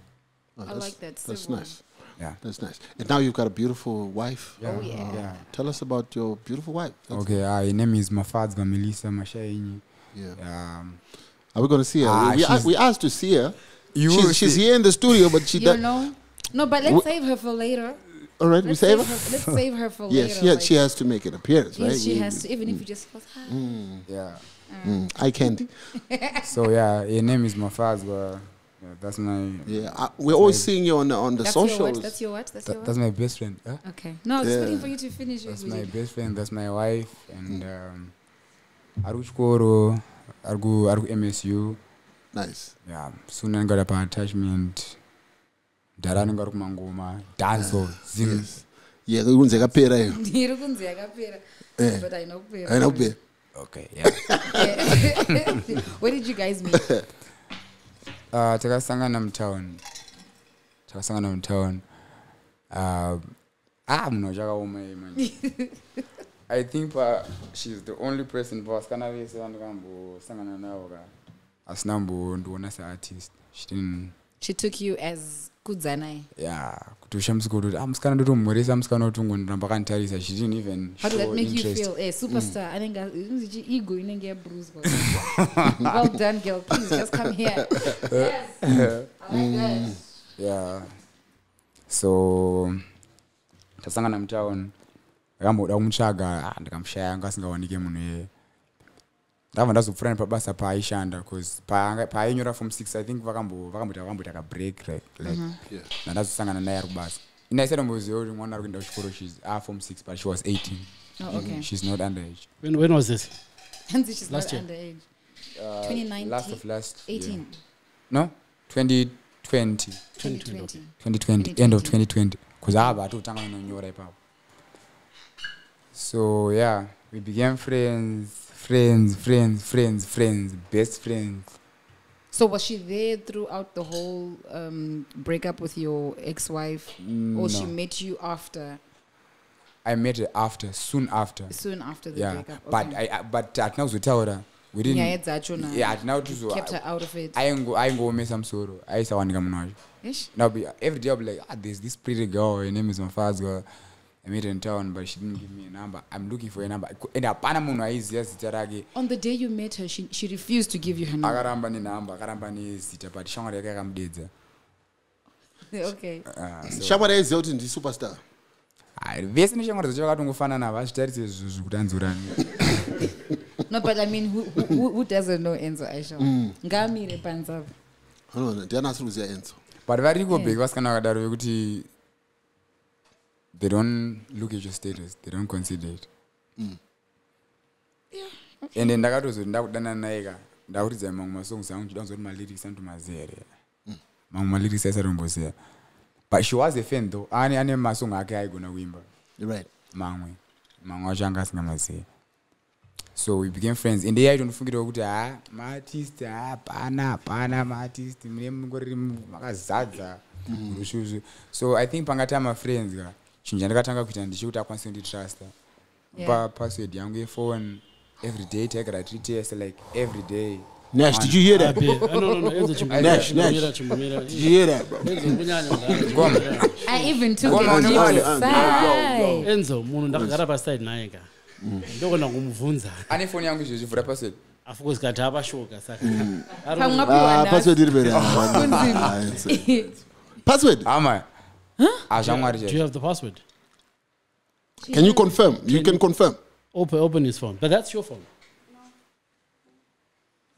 Oh, I that's- like that. That's Civil. nice. yeah That's nice. And now you've got a beautiful wife. Oh, yeah. yeah Tell us about your beautiful wife. That's- okay uh, her name is mafadzwa melissa mashainyi Yeah. um, Are we going to see her? Ah, we, we, she's- we asked to see her. You she's, she's see- here in the studio, but she You does. know? No, but let's Wh- save her for later. All right, we Let's save save her. her. Let's save her for Yes, later. she, has, like- she has to make an appearance, right? She We- has to. Even if you just goes, hi. yeah Mm, can't. *laughs* so yeah her name is mafadzwa yeah, that's my Yeah, I, we're always seeing you on the, on the That's your socials. what? That's your what? That's That, your that's my best friend. Huh? Okay. No, I was Yeah. waiting for you to finish. That's my it. best friend. That's my wife. And um, ari kuchikoro ari ku- ku-msu nice. yeah soon I got ari pa-attachment dhara anenge ari kumangoma danzo zvinhu Yes. Yeah, kunze kapera iyo. *laughs* ndiri kunzi yakapera but haina kupera. Haina kupera. okay yeah. *laughs* Where did you guys meet uh, *laughs* takasangana mutown takasangana mutown uh, ah munhu wachakaoma iye manje. I think pa she's the only person pavasikana vese vandikambosangana navo ka asina mbondiona seartist. She didn't she took you as kudzanai yeah kuti ushambusi kuti ah musikana ndotomhoresa musikana kuti ungondiramba akanditarisa she didn't even how did that show make you interest. feel? Eh, superstar anenge inzichi ego inenge yabruswa *laughs* well done girl. Please just come here. *laughs* Yes. That. yeah. So tasangana mutown ndakamboda kumutsvaga ah, ndikamushaya anga asingawanike munhu iyeye ndabva ndazopfuura nepabasa paaishanda bcause paainyora form six i think vakambo- vakamboita kabreak like like Yeah. ndandazosangana naye ari kubasa ina isaitomboziva kuti mwana ari kuenda kuchikoro shes a form six but she was 18 Oh, okay. she's not underage When, when was this? And she's Last not year. underage. Uh, 2019? last of last year. 18. no 2020 2020. 2020 end of 2020 because ava atotanga nonyora ipapo so yeah we became friends friends friends friends friends best friends So was she there throughout the whole um, breakup with your ex-wife, or she No. met you after, i met her after soon after soon after the yeah breakup? but Okay. I, I, but hatina kuzotaura we nyaya didn't dzacho na yeah hatina kuti you kept her out of it. aingo aingoomesa musoro aisawanika munhu wacho Ish. now be every day i'll be like ah, there's this pretty girl her name is mafazwa i met her in town but she didn't give me a number i'm looking for a number and hapana munhu aiziva zita rake On the day you met her, she, she refused to give you her number. akaramba nenhamba akaramba nezita but shamwari yake yakamudedza *laughs* okay. Ah, so- Shamwari aiziva kuti ndi superstar. Ah, vese neshamwari dzacho vakatongofanana vazvitarise zvuzu kuti anzurani No, but I mean, who, who, who doesn't know Enzo Aisha? Ngamire panzava. No, no, ndiani asiri kuziva Enzo. but variko bheki vasikana vakadaro vekuti they don't look at your status they don't consider it. Ende ndakatozoti ndakudanana naye ka ndakutidzai mamwe masongs angu ndida kuzoti malyrics anotomaziya here mamwe malyrics aisatomboziya but she was a fan though ane ane masong ake aigona kuimba. Right. mamwe mamwe acho anga asingamazivi so we became friends. Ende iye aitondifungirewo kuti ha maartist ha hapana hapana maartist mune mungoriri makazadza rushuzvu so i think pangatama friends ka chinhu chandakatanga kuita ndechekuti akwanise kunditrasta Yeah. pa password yangu yefone every day taigara tiri tese like every day. Nash, did you hear that? Ah, no, no, no, Enzo Nash, Nash. Did you hear that, bro? *laughs* I even took a on, sigh. enzo munhu ndakagara paside naye ka. Ndokona kumubvunza. *laughs* Ane foni yangu izvozvi vhura password. Afcourse kati apashoka saka. Ari Pamwe apiwa Ah, password iri mberi. *laughs* Kunzima. Ah, do you have the password Can you confirm? You can confirm. open open his phone but that's your phone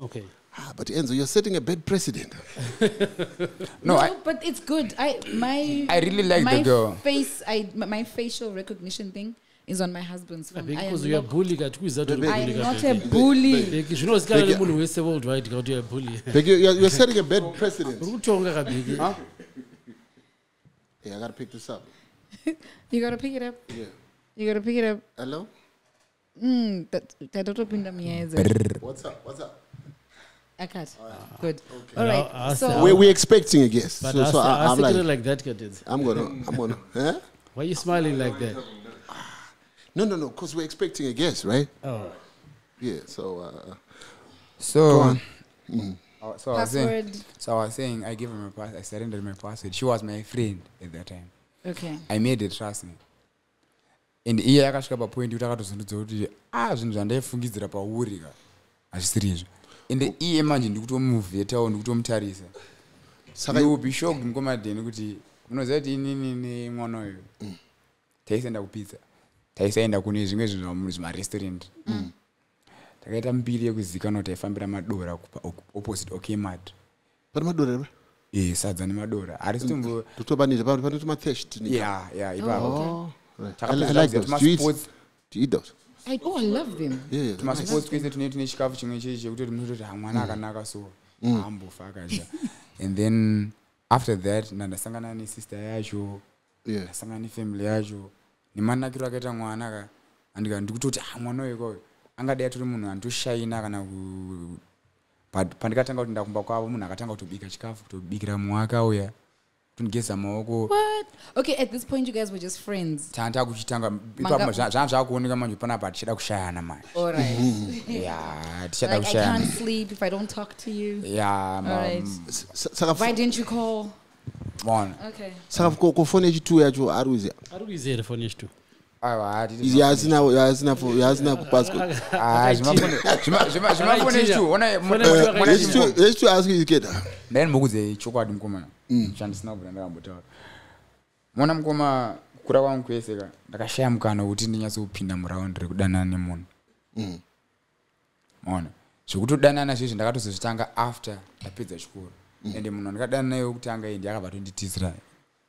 okay Ah, but Enzo, you're setting a bad precedent. *laughs* no, No, I, but it's good. I my I really like my the girl. face. I my facial recognition thing is on my husband's phone. Because because not, bully a bully. Bheki, zvinozikanwa Bheki- nemunhu wese worldwide ka kuti uyabhuli Beg you, you're, you're setting a bad precedent. Hey, I gotta pick this up. *laughs* You gotta pick it up. Yeah. You gotta pick it up. Hello? Mm, that tatotopinda munyaya dzacho. What's up? What's up? Akati. Good. Okay. All right. I'll So We're, we're expecting a guest. but So, so I, I'm asikire like, like that kadedzi I'm gonna, I'm gonna, huh? why you smiling like that No, no, no, because we're expecting a guest, right? Oh, Yeah. So. Uh, So, on. So I was saying, Password. so I was saying, I gave her my pass. I surrendered my password. She was my friend at that time. Okay. I made her trust me. And iye akasvika papoint kuti akatozondudza kuti ah zvinhu zvandaifungidzira pauri ka hazvisiri izvo ende iye manje ndikutomuvhetawo ndikutomutarisa Saka- you will be shocked mukomadheni kuti munoziva kuti inini nemwana uyu taisaenda kupizza taisaenda kune zvimwe zvinhu zvimarestaurant takaita mbiri yekuzikanwa kuti taifambira madora opposite okmat pane madora e sadza nemadora. Harisi tombo totobanije pane tomathest ya ipapo. Oh, eat, tumasports oh, I love them. Yeah, yeah. tumasports twese tune tune chikafu chimwe chechi chekuti munototi hamwana akanaka so hambofa akadya and then after that ndandasangana nesister yacho Yeah. ndasangana nefamily yacho. Nemanakiro akaita mwana ka andika ndikutoti ah mwana uyu koyo angadai atori munhu anotoshaina kana pandikatanga kuti ndakumba kwavo munhu akatanga kutobika chikafu kutobikira mumwe akauya kutondigeza maoko What? Okay, at this point, you guys were just friends. tanga takuchitanga Manga- zvanga zvakuoneka manje panapa tichida kushayana manje *laughs* tichada like, I kushayana can't sleep if I don't talk to you. ya All right. S- s- saka Why didn't you call? mona Okay. saka ko ko phone yechitu yacho ari kuziya ari kuizere foni yechitu chimu- yechitu asi kuiketa ndai ndimokudze chokwadi mukoma chandisina kubvira ndakambotaura mona mukoma kukura kwangu kwese ka ndakashaya mukana wekuti ndinyatsopinda muraundi rekudanana nemunhu maona zvekutodanana zvezvi ndakatozozvitanga after ndapedza chikoro. Ende munhu andikadanana naye wekutanga iyi ndiakabva tonditizira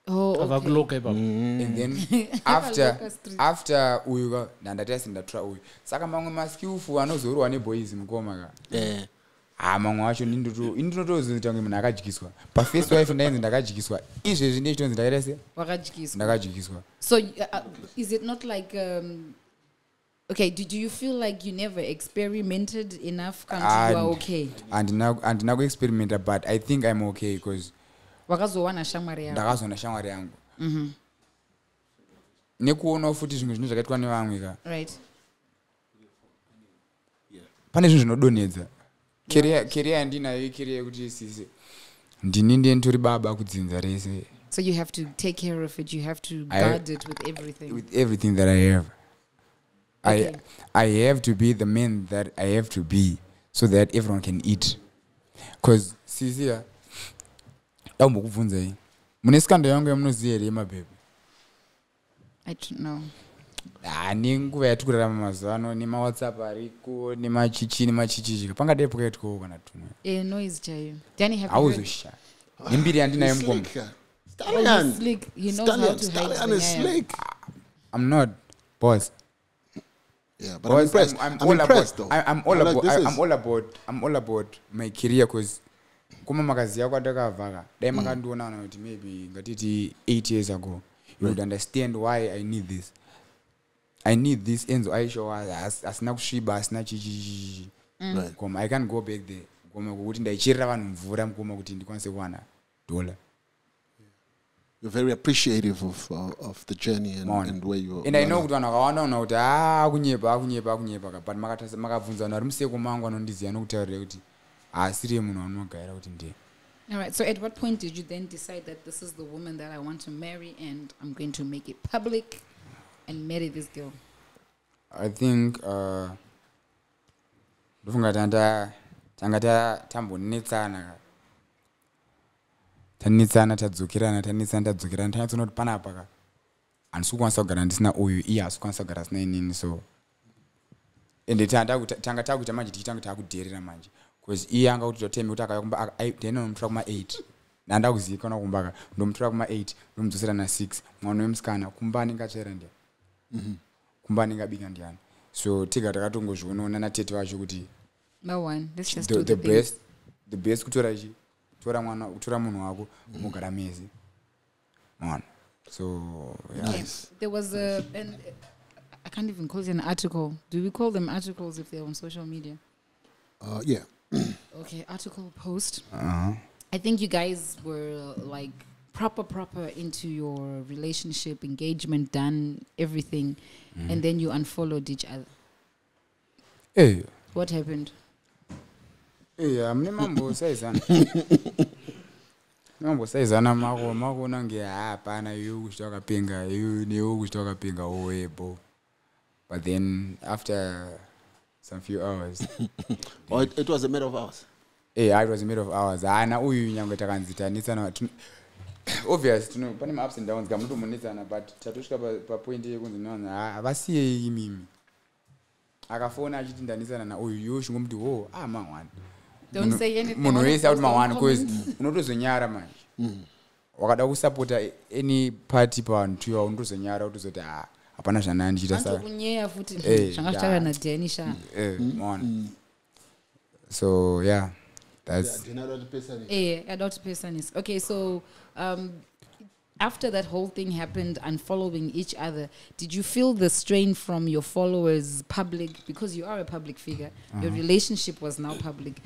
Oh, abva okay. kuloka ipapo. And then *laughs* after after uyu ka ndandati asi ndatora uyu saka mamwe maskillful anozorwa neboys mukoma ka. Ha mamwe acho indinotozoita kunge munhu akadyiswa pafirst wife ndainzi ndakadyiswa izvezvi ndechitonzi ndakaita se? Ndakadyiswa So, uh, uh, is it not like, um, okay, do, do you feel like you never experimented enough? And- okay? handina kuexperimenta but i think i'm okay because Wakazowana shamwari yako. ndakazoona shamwari yangu nekuonawo futi zvimwe zvinhu zvakaitwa nevamwe ka Right. pane zvinhu zvinodonhedza keria yandinayo ikeria yekuti sisi ndini ndiye nditori baba kudzinza rese So you have to take care of it. You have to I- guard it with everything. with everything that i have Okay. I, i have to be the man that i have to be so that everyone can eat because sisiya au mbukubvunzei mune sikando yangu yamunoziyere yemabhebhe i don't know. Nenguva nemawhatsapp ariko nemachichi nemachichichika pangadai pakaitikawo kana tumweauzoshaya nembiri yandinayo mukoma i'm not. Boss. Yeah, but I'm, I'm, I'm, I'm all about I'm all about I'm all about my career because kuma makaziya kwatakavhaka dai makandiona kana kuti maybe ngatiti eight years ago you would understand why i need this i need this enzo aishowa asina kusviba asina chichichichi Right. koma i can't go back there koma kokuti ndaicherera vanhu mvura mukoma kuti ndikwanise kuwana dollar You're very appreciative of uh, of the journey and, Maona. and where you. and i know kuti vanhu vakawanda ona kuti a akunyepa akunyepa akunyepa ka but makabvunza vanhu vari museko mangu anondiziva nokutaurira kuti haasiri munhu anogara kuti ndiye All right. So, at what point did you then decide that this is the woman that I want to marry and I'm going to make it public and marry this girl? i think uh, ndofunga tanda tanga ta- tambonetsana tanetsana tadzokerana tanetsana tadzokerana tanyatsoona kuti panapa ka handisi kukwanisa kugara ndisina uyu iye hasi kukwanisa kugara asina inini so ende tanga takuita- manje tichitanga takudherera manje bcause iye anga kuti toteme kuti akauya kumba ndinomutora kuma-8 ndanda kuzivikanwa kumbaka ndomutora kuma-8 ndomudzosera na-6 mwana wemusikana kumba anenge atsvaira ndiani kumba anenge abika ndiani so tiga takatongozvionaona natete wacho kuti No one. Let's just the, best the best kutora chi kutora mwana kutora munhu wako mugara mezi mwana so yeah. Okay. There was a, and I can't even call it an article. Do we call them articles if they're on social media? Uh, yeah. Okay, article post. uh-huh. I think you guys were like proper proper into your relationship engagement done everything mm. and then you unfollowed each other hey. what happened mambo *laughs* hamune mambosaizana mambosaizana mako makuona nge hapana iwe newe kuchita wakapenga owebo but then after some few hours. *laughs* Or it, it was a matter of hours. Eh, it was a matter of hours. Hana uyu nyange takanzitanisana tino- *coughs* obvious tino pane ma-ups and downs gamunotomonetsana but tatosvika pa- papoint yekunzi nonzi havasiyei imimi akafona achitindanisana nauyu iwo chingomuti wo ah mawani Don't say anything. munhu wese auti mawani bcause unotozonyara manje. Wakada kusapota any party pavanhu tuiwa unotozonyara utozoti ha hapana zvanaa ndichita saka Antokunyeya futi Eh, zvanga yeah. zvitaura nadhani sha eh, maona so yeah that's Eh, adult person is okay. So, um, after that whole thing happened and following each other, did you feel the strain from your followers, public, because you are a public figure? Your relationship was now public.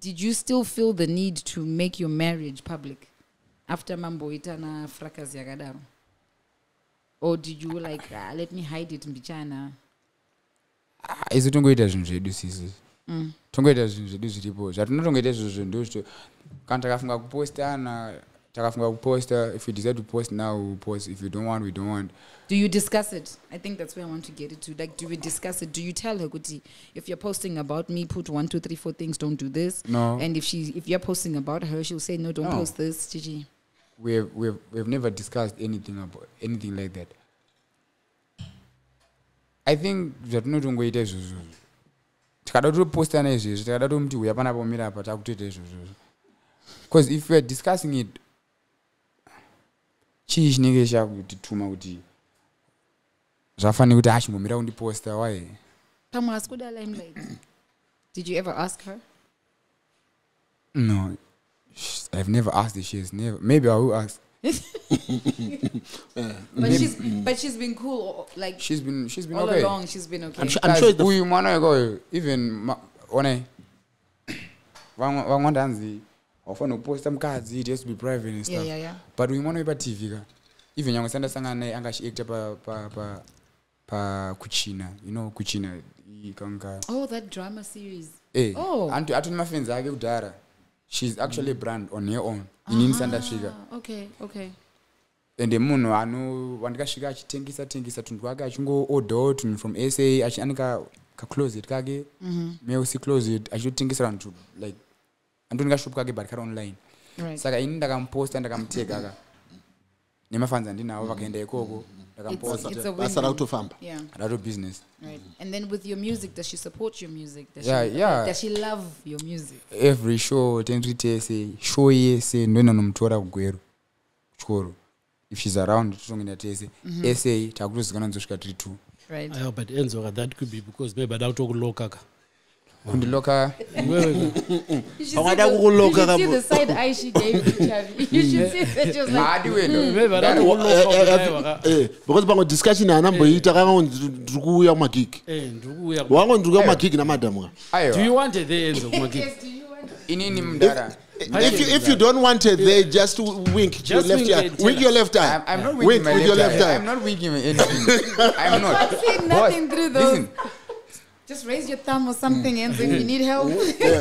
Did you still feel the need to make your marriage public after mambo itana fracas yakadaro? Or did you like ah, let me hide it mbichana? Ah, isu tongoita zvinhu zvedu sisi tongoita zvinhu zvedu zviripo zvatinotongoita izvozvo ndozvo kana takafunga kupostana takafunga kuposta if we decide to post now we post if we don't want we don't want Do you discuss it? I think that's where I want to get it to. Like, do we discuss it? Do you tell her, Kuti, if you're posting about me, put one, two, three, four things, don't do this. No. And if she, if you're posting about her, she'll say, no, don't No. post this. Gigi. We have, we have, we have never discussed anything about anything like that i think zvatinotongoita izvozvo tikada totopostana izvezvo tikada tomuti uya panapa umira apa takutoita izvozvo because if weare discussing it chii chinenge chakutituma kuti zvafanira kuti achimbomira kundiposta why Pamwe asikuda limelight. Did you ever ask her? no i've never asked if she has never maybe i will ask *laughs* But she's, but she's been cool. Like she's been she's been all okay along, she's been okay. I'm sure, I'm sure Guys, the wekayo even ma- one vamwe vamwe ndanzi haufanira kuposta mukadzi it has to be private and yeah, stuff yeah, yeah. but uyu mwana wepaTV ka even nyange sandasangana naye anga achiacta pa pa pa pa kuchina you know kuchina ikanga Oh, that drama series. eh Oh. antu atoni mafenzi ake kudhara she's actually a brand on her own. Inini sandasvika Ah, okay, okay. ende munhu ano wandikasvika achitengesa tengesa tunhu twake achingoodhawo tunhu from sa achi- ane ka- kacloset kake meusi closet achitotengesera vanhu like andoni kashopu kake but kari online. Right. saka ini ndakamuposta ndakamutega ka nemafanzi andinavo vakaenda ikoko It's, ndakamuposta it's a basa win. rakutofamba Yeah. dato business Right. And then with your music, does she support your music? Does Yeah, she, yeah. Does she love your music? every show tendiri tese show yese ndoenda nomutora kugweru kuchikoro if shes around totongenda tese sa takutozikanwa nzosvika tiri two Right. Ayo, but enzoka that could be because maybe ada kutokuloka ka kundiloka Wewe kundiloka awadakukuloka *laughs* eh, because pamwe discussion anamboiita kanga ndiri kuuya kumagigi wango ndiri kuuya kumagigi namadhamu inini mdara. If you, if you don't want it there, just wink just your left eye. Wink your left eye. I'm, I'm not winking wink my with left your left eye. eye. I'm not winking anything. I'm not. *laughs* I see nothing through those. Just raise your thumb or something, and if you need help.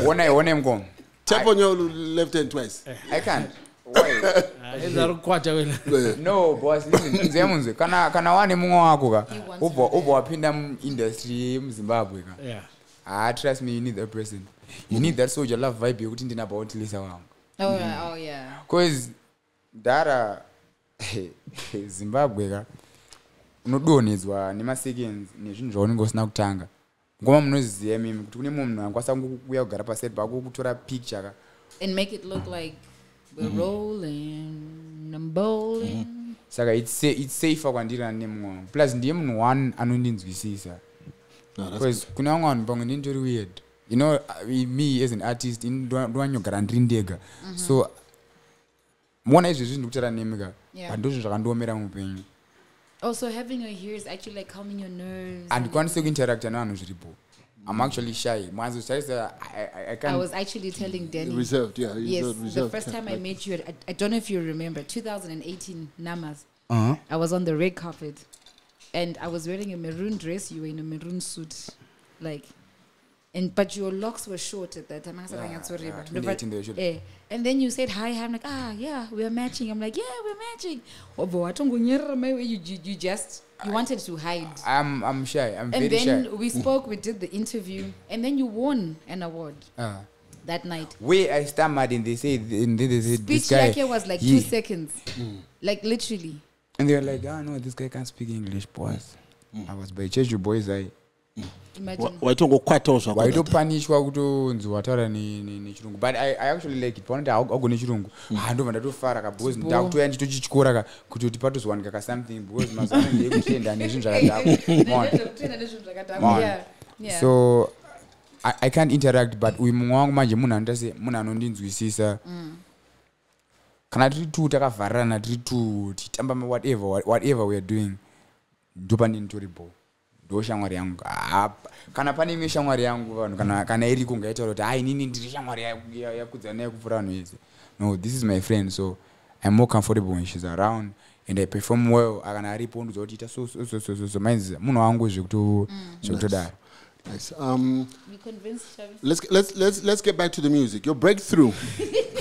when I when I'm gone, tap on your left hand twice. I can't. *laughs* Enzo wena. No boss listen nze munzwe kana kana wane mumwe wako ka? Ubva ubva wapinda muindustry yemuzimbabwe ka? Yeah. Ah trust me you need that person. You need that soldier love vibe yekuti ndinabautilisa wangu. Oh, yeah, oh yeah. cause dhara *laughs* zimbabwe ka unodonhedzwa nemaseconds nezvinhu zvaunenge usina kutanga ngoma munoziziva mimi kuti kune mumwe munhu angakwanisa kuuya kugara paside pako kutora picture ka And make it look like we're rolling, I'm bowling. saka it's it's safer kwandiri ani nemumwe wangu. Plus ndiye munhu one anondinzwisisa. Bcause kune vamwe vanhu pamwe ndinitori weird. You know me as an artist ini ndo- ndowanyogara ndiri ndega. So muona izvezvi ndikutaura nemi ka Yeah. but ndozvo zvakandiomera muupenyu Also, having your hair is actually like calming your nerves. and handikwanisi kuinteracta nevanhu zviripo i'm actually shy mwanzo I, I, I I was actually telling Danny. Reserved, yeah. Yes, reserved, the first yeah, time I like- met you, at, I, I don't know if you remember, 2018 Namas. uh-huh. I was on the red carpet, and I was wearing a maroon dress. You were in a maroon suit, like, and but your locks were short at that time. I was Yeah, "I'm sorry, yeah, but- 2018 they were. Eh, And then you said hi. I'm like, ah, yeah, we're matching. I'm like, yeah, we're matching. Oh, but what- You, you, you just you wanted to hide. i'm i'm shy i'm And very then we spoke. We did the interview, and then you won an award uh, that night. where i stammered and they said and then they said Speech this guy yake was like he- two seconds, like literally. and they were like ah no this guy can't speak english boys i was by church boys i Imagine. Waitongokwatawo zvako waitopanishwa kutonzi wataura ne- ne- nechirungu but I, i actually like it. Paunoti haugone chirungu. Ha ndobva ndatofara ka because ndakutoya ndichichikora ka kuti kuti patozowanika ka something because mazuva ano ndeyekutenda *laughs* nezvinhu yeah. so I, i can't interact but uyu mumwe wangu manje munhu anoita se munhu anondinzwisisa. Kana tiri tu takavharirana tiri tu tichitamba whatever wha- whatever weare doing ndo pane nditori bo ndo shamwari yangu. Hapa- kana pane imwe shamwari yangu vanhu kana, kana iriko ngaitaura kuti hai inini ndiri shamwari ya- ya- yakudzana naye kupfuura vanhu vese no this is my friend so i'm more comfortable when she's around and i perform well. Kana aripo ndodza kuti ita so so so so so so mainzi munhu wangu zvekuto zvekutodaro Nice. Um, convinced let's let's let's let's get back to the music. Your breakthrough,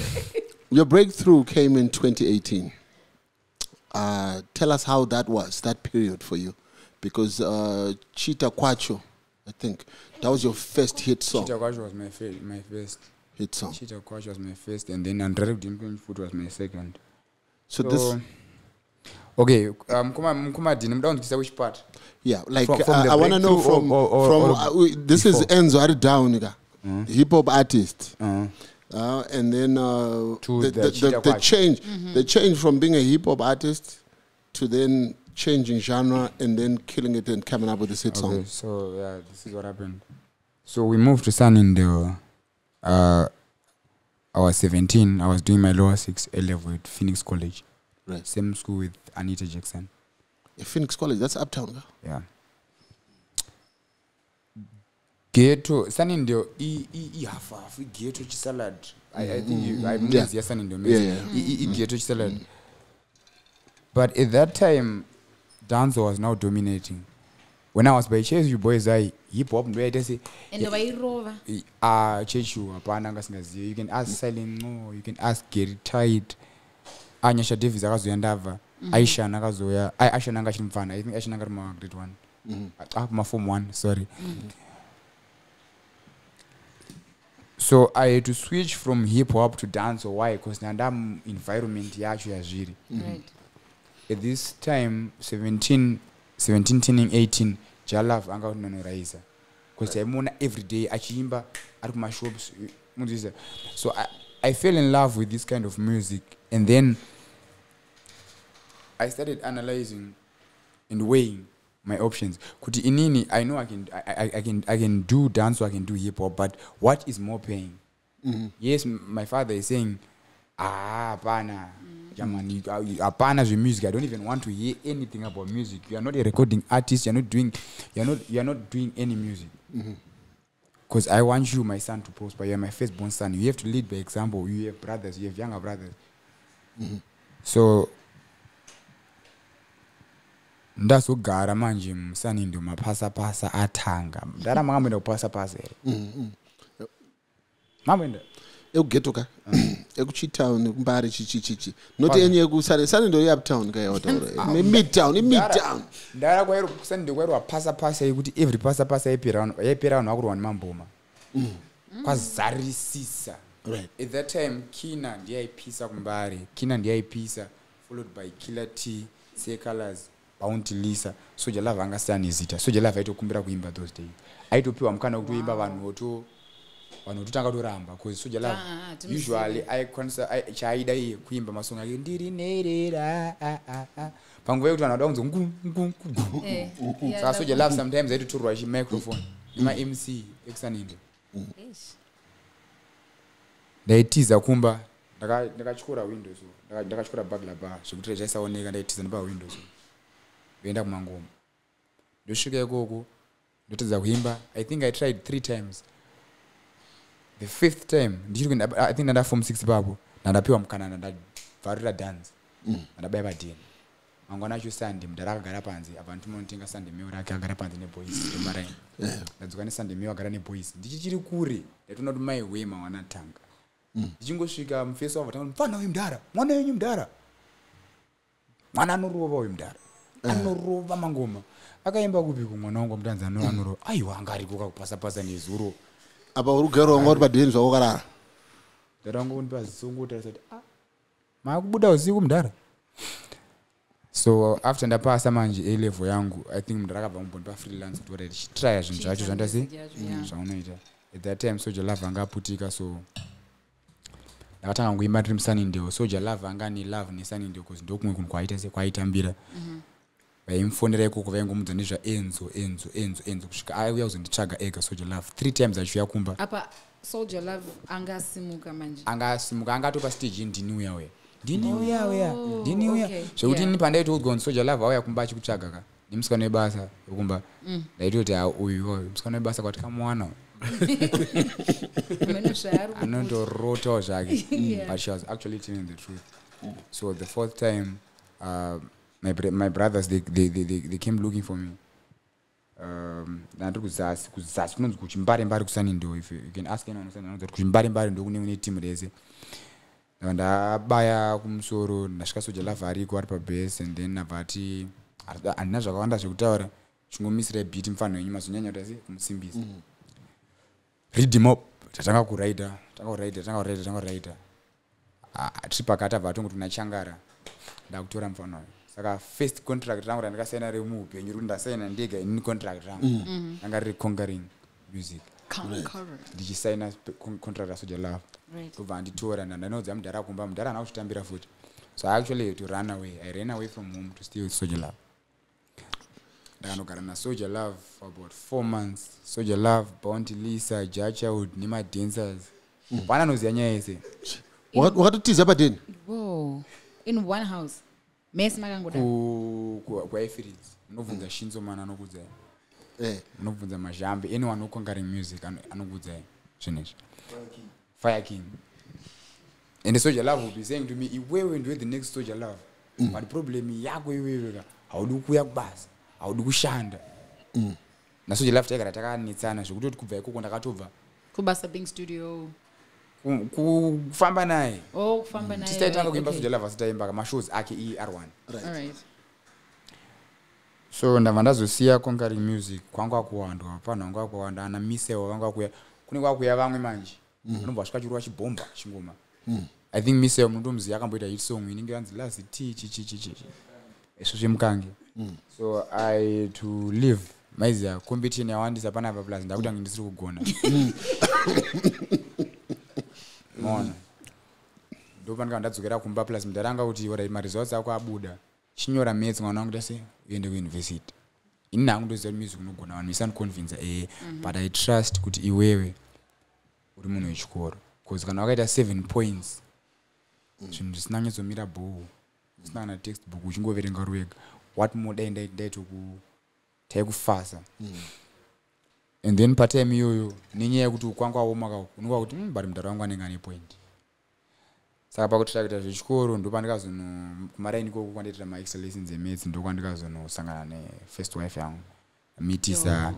*laughs* your breakthrough came in 2018. Uh, tell us how that was that period for you, because uh, Chita Kwacho, I think that was your first hit song. Chita Kwacho was my, fir- my first Hit song. Chita Kwacho was my first and then Andrei Dimkun Foot was my second So this, okay um, Mkuma- mkumadini muda kunzwisa which part yeah, like From- from uh, I want to know from or- or- from or uh, we- this is before? Enzo Aridown, hip hop artist. uh, Uh, and then uh, To the, the the, the, Cheetah the Quack. change, the change from being a hip hop artist to then changing genre and then killing it and coming up with this hit okay song. so yeah this is what happened so we moved to San in uh, I was 17 I was doing my lower six A level at Phoenix College Right. same school with Anita Jackson Yeah, Phoenix College, that's uptown. girl. yeah ghetto sunny ndio i- i- ihafuhafu ighetto chisalad i, I think you, I munaziya sunny ndio Yeah, yeah. I- i- ighetto chisalad but at that time dance was now dominating. When i was by chase you boys i hip hop ndo yaita se And wairova. ah chechu hapana anga singazivi you can ask silent no you can ask gary tight anyasha davis akazoya ndabva aishana akazoya ai ashana anga achiri mufana i think ashana anga ari magrade one ah kumafom one sorry. So i had to switch from hip hop to dance or why? Because ndandam environment yacho yazviri Right. At this time 17 17 turning 18 jalav anga kunonoraisa because taimuona every day achiimba ari kumashops munzvisa so I, i fell in love with this kind of music and then i started analyzing and weighing my options. Kuti inini i know I can, I, I, can, i can do dance or i can do hip hop but what is more paying yes m- my father is saying ah hapana. Jamani uh, hapana zvemusic i don't even want to hear anything about music. You are not a recording artist. You're not doing you're not, you're not doing any music. Because i want you my son to prosper. You're my firstborn son. You have to lead by example. You have brothers. You have younger brothers. So ndazogara manje musani ndio mapasapasa atanga ndarama kamboenda kupasapasa here mamboenda ekughetto ka ekuchitown ekumbari chichichichi not enye yekusane sane ndo yeuptown kayawataura midtown imidtown ndara ndio kwairwa pasapasa yekuti every pasapasa yaipera vanhu yaipera vanhu vakurwa nemamboma kwazarisisa. Right. At that time kina ndiyaipisa kumbare kina ndiyaipisa followed by killer t secolors bounty lisa. Soja lava anga siyana nezita soja lava aitokumbira kuimba those days. Aitopiwa mukana wekutoimba vanhu voto vanhu vototanga toramba bcause soja lava Ah, ah, tinoziva. usually aikwanisa ai- chaaida iye kuimba masong ake ndiri nerera ah, ah, ah. panguva yekuti vanhu vada kunzi ngu ngu ngu Eh, yeah, saka soja love sometimes aitotorwa chimicrophone nemamc ekusaninde ndaitiza kumba ndaka- ndakatyora windows ndaka- ndakatyora bagla bar zvekuti chaisaoneka ndaitiza nepawindows ndoenda kumangoma. Ndosvika ikoko ndotedza kuimba i think i tried three times the fifth time ndichiri kuenda i think ndanda form six ipapo ndandapiwa mukanana ndabvarira dance ndandabaya padeni mangwana acho sunday mudhara akagara panze apa ndimonotenga sunday meal rake agara panze neboys emaraini ndadzoka nesunday meal agara neboys ndichichiri kure ndaitoona kuti mai wee mangwana atanga. Ndichingosvika mufesi wavo tanga mufana uyu mudhara mwana wenyu mudhara mwana anorova uyu mudhara anorova mangoma. Akaimba kupiko mwana wangu amutanzi anorova aiwa anga ariko kakupasapasa nezuro apa uri kugerwa wanga zvako ukarara dare wangu kundipa zisungu kuti a ah, maakubuda usiku mudhara so after ndapasa manje elevel yangu i think mudhara akabva mumbonipa freelance kuti orit chitraya zvinhu zvacho zvandasi zvaunoita at that time soja love anga aputika so ndakatanga nguimba ndiri musunnyndale soja love anga nelove nesunnyndale bcause ndokumwe kunhu kwaita sekwaaitambira mm -hmm. Vaimufonera ikoko vaingomudza nezvaenzo enzo enzo enzo kusvika aiuya kuzonditsvaga ega soja love. Three times achiuya kumba apa soldier love angasimuka manje. Angasimuka angatopa stage ndini uya uya ndini uya uya ndini uya? zvekuti ini pandaitoudzwa kuti soja love auya kumba achikutsvaga ka? Nemusikana webasa yokumba. Ndaitoti "Ah, uyu uyu musikana webasa kwati kamuwana uyu Mene zvaari kuputa. anondorotawo zvake *laughs* but she was actually telling the truth. So the fourth time uh, my, br- my brothers they, they, they, they, they came looking for me. Um, ndandiri kuzasi kuzasi kunonzi kuchimbare mbare kusanindo if you can ask anyone kusanindo kuti kuchimbare mbare ndokune une timu rese. Ndabaya kumusoro ndasvika soja lavha ariko ari pabase and then nabva ati "Harida- handina zvakawanda zvekutaura. Chingomisirai bhiti mufanho wenyu mazonyanya kuti asi kumusimbisa. Reading up tatanga kuraita tanga kuraita tanga kuraita tanga kuraita. Tiri pakati abva atongoti kuna changara. Ndakutora mufana uyu saka first contract rangu randakasaina remuupenyu rekuti ndasaina ndega inini contract rangu ranga riri conquering music. Ndichisaina contract rasoja love. Right. ndobva anditora ndandanoudza mudhara kumba mudhara ana kutitambira futi. So i actually had to run away i ran away from home to stay with soja love. Ndakanogara nasoja love for about four months. Soja love bounty lisa jachild nemadancers pana anoziva nyaya yese. Waka- wakatotiza padeni. In one house. Mesi makangoda. kuaifirids munobvunza shinzo mana anokudzai Eh. munobvunza mazhambe. Anyone no conquering music ano- anokudzai zvinhu izvi fire king. And soja love will be saying to me iwewe ndiwe the next soja love. But problem yako iwewe ka haudi kuuya kubasa haudi kushanda. Nasoja love taigara takanetsana zvekutoti kubva ikoko ndakatobva. Kubasa Bing Studio. Ku- ku- kufamba naye. Oh, kufamba naye. tisitaitanga kuimba okay. soja love asitaimba mashows ake er1 All right. so ndabva ndazosiya conquering music kwanga akuwandwa panhu vanga akuwanda ana misewa vanga akuya kune kwakuya vamwe manje. Anobva asvika chirova chibhomba chingoma. I think misewa munotomuziva akamboita hit song inenge yanzi lazi t chichichichi izvo zvemukange so i to live maiziva competition yawandisa panapa plus ndakutange ndisiri kugona *laughs* mona ndopandika ndadzokera kumba plus mudaranga kuti orit maresults ako abuda. Chinyora mats mwana wangu tase uende kuuniversity. Ini nangu ndoziva kuti music unogona vanhu isandiconvinza ee but i trust kuti iwewe uri munhu wechikoro. Bcause kana wakaita seven points zvinhu zvisina nyatsomira bhoo zvisina kana textbook uchingoverenga uri wega. What more dai ndai- ndaitoku taikufasa and then patime iyoyo nenyaya yekuti kwanga aoma kako unonga kuti "Mm, but mudhara wangu anenge ane point. Saka pakutsvaka kuita zvechikoro ndo pandikazono kumaraini ikoko kwandaitira maexcellesons emats ndo kwandikazonosangana nefirst wife yangu mitisa.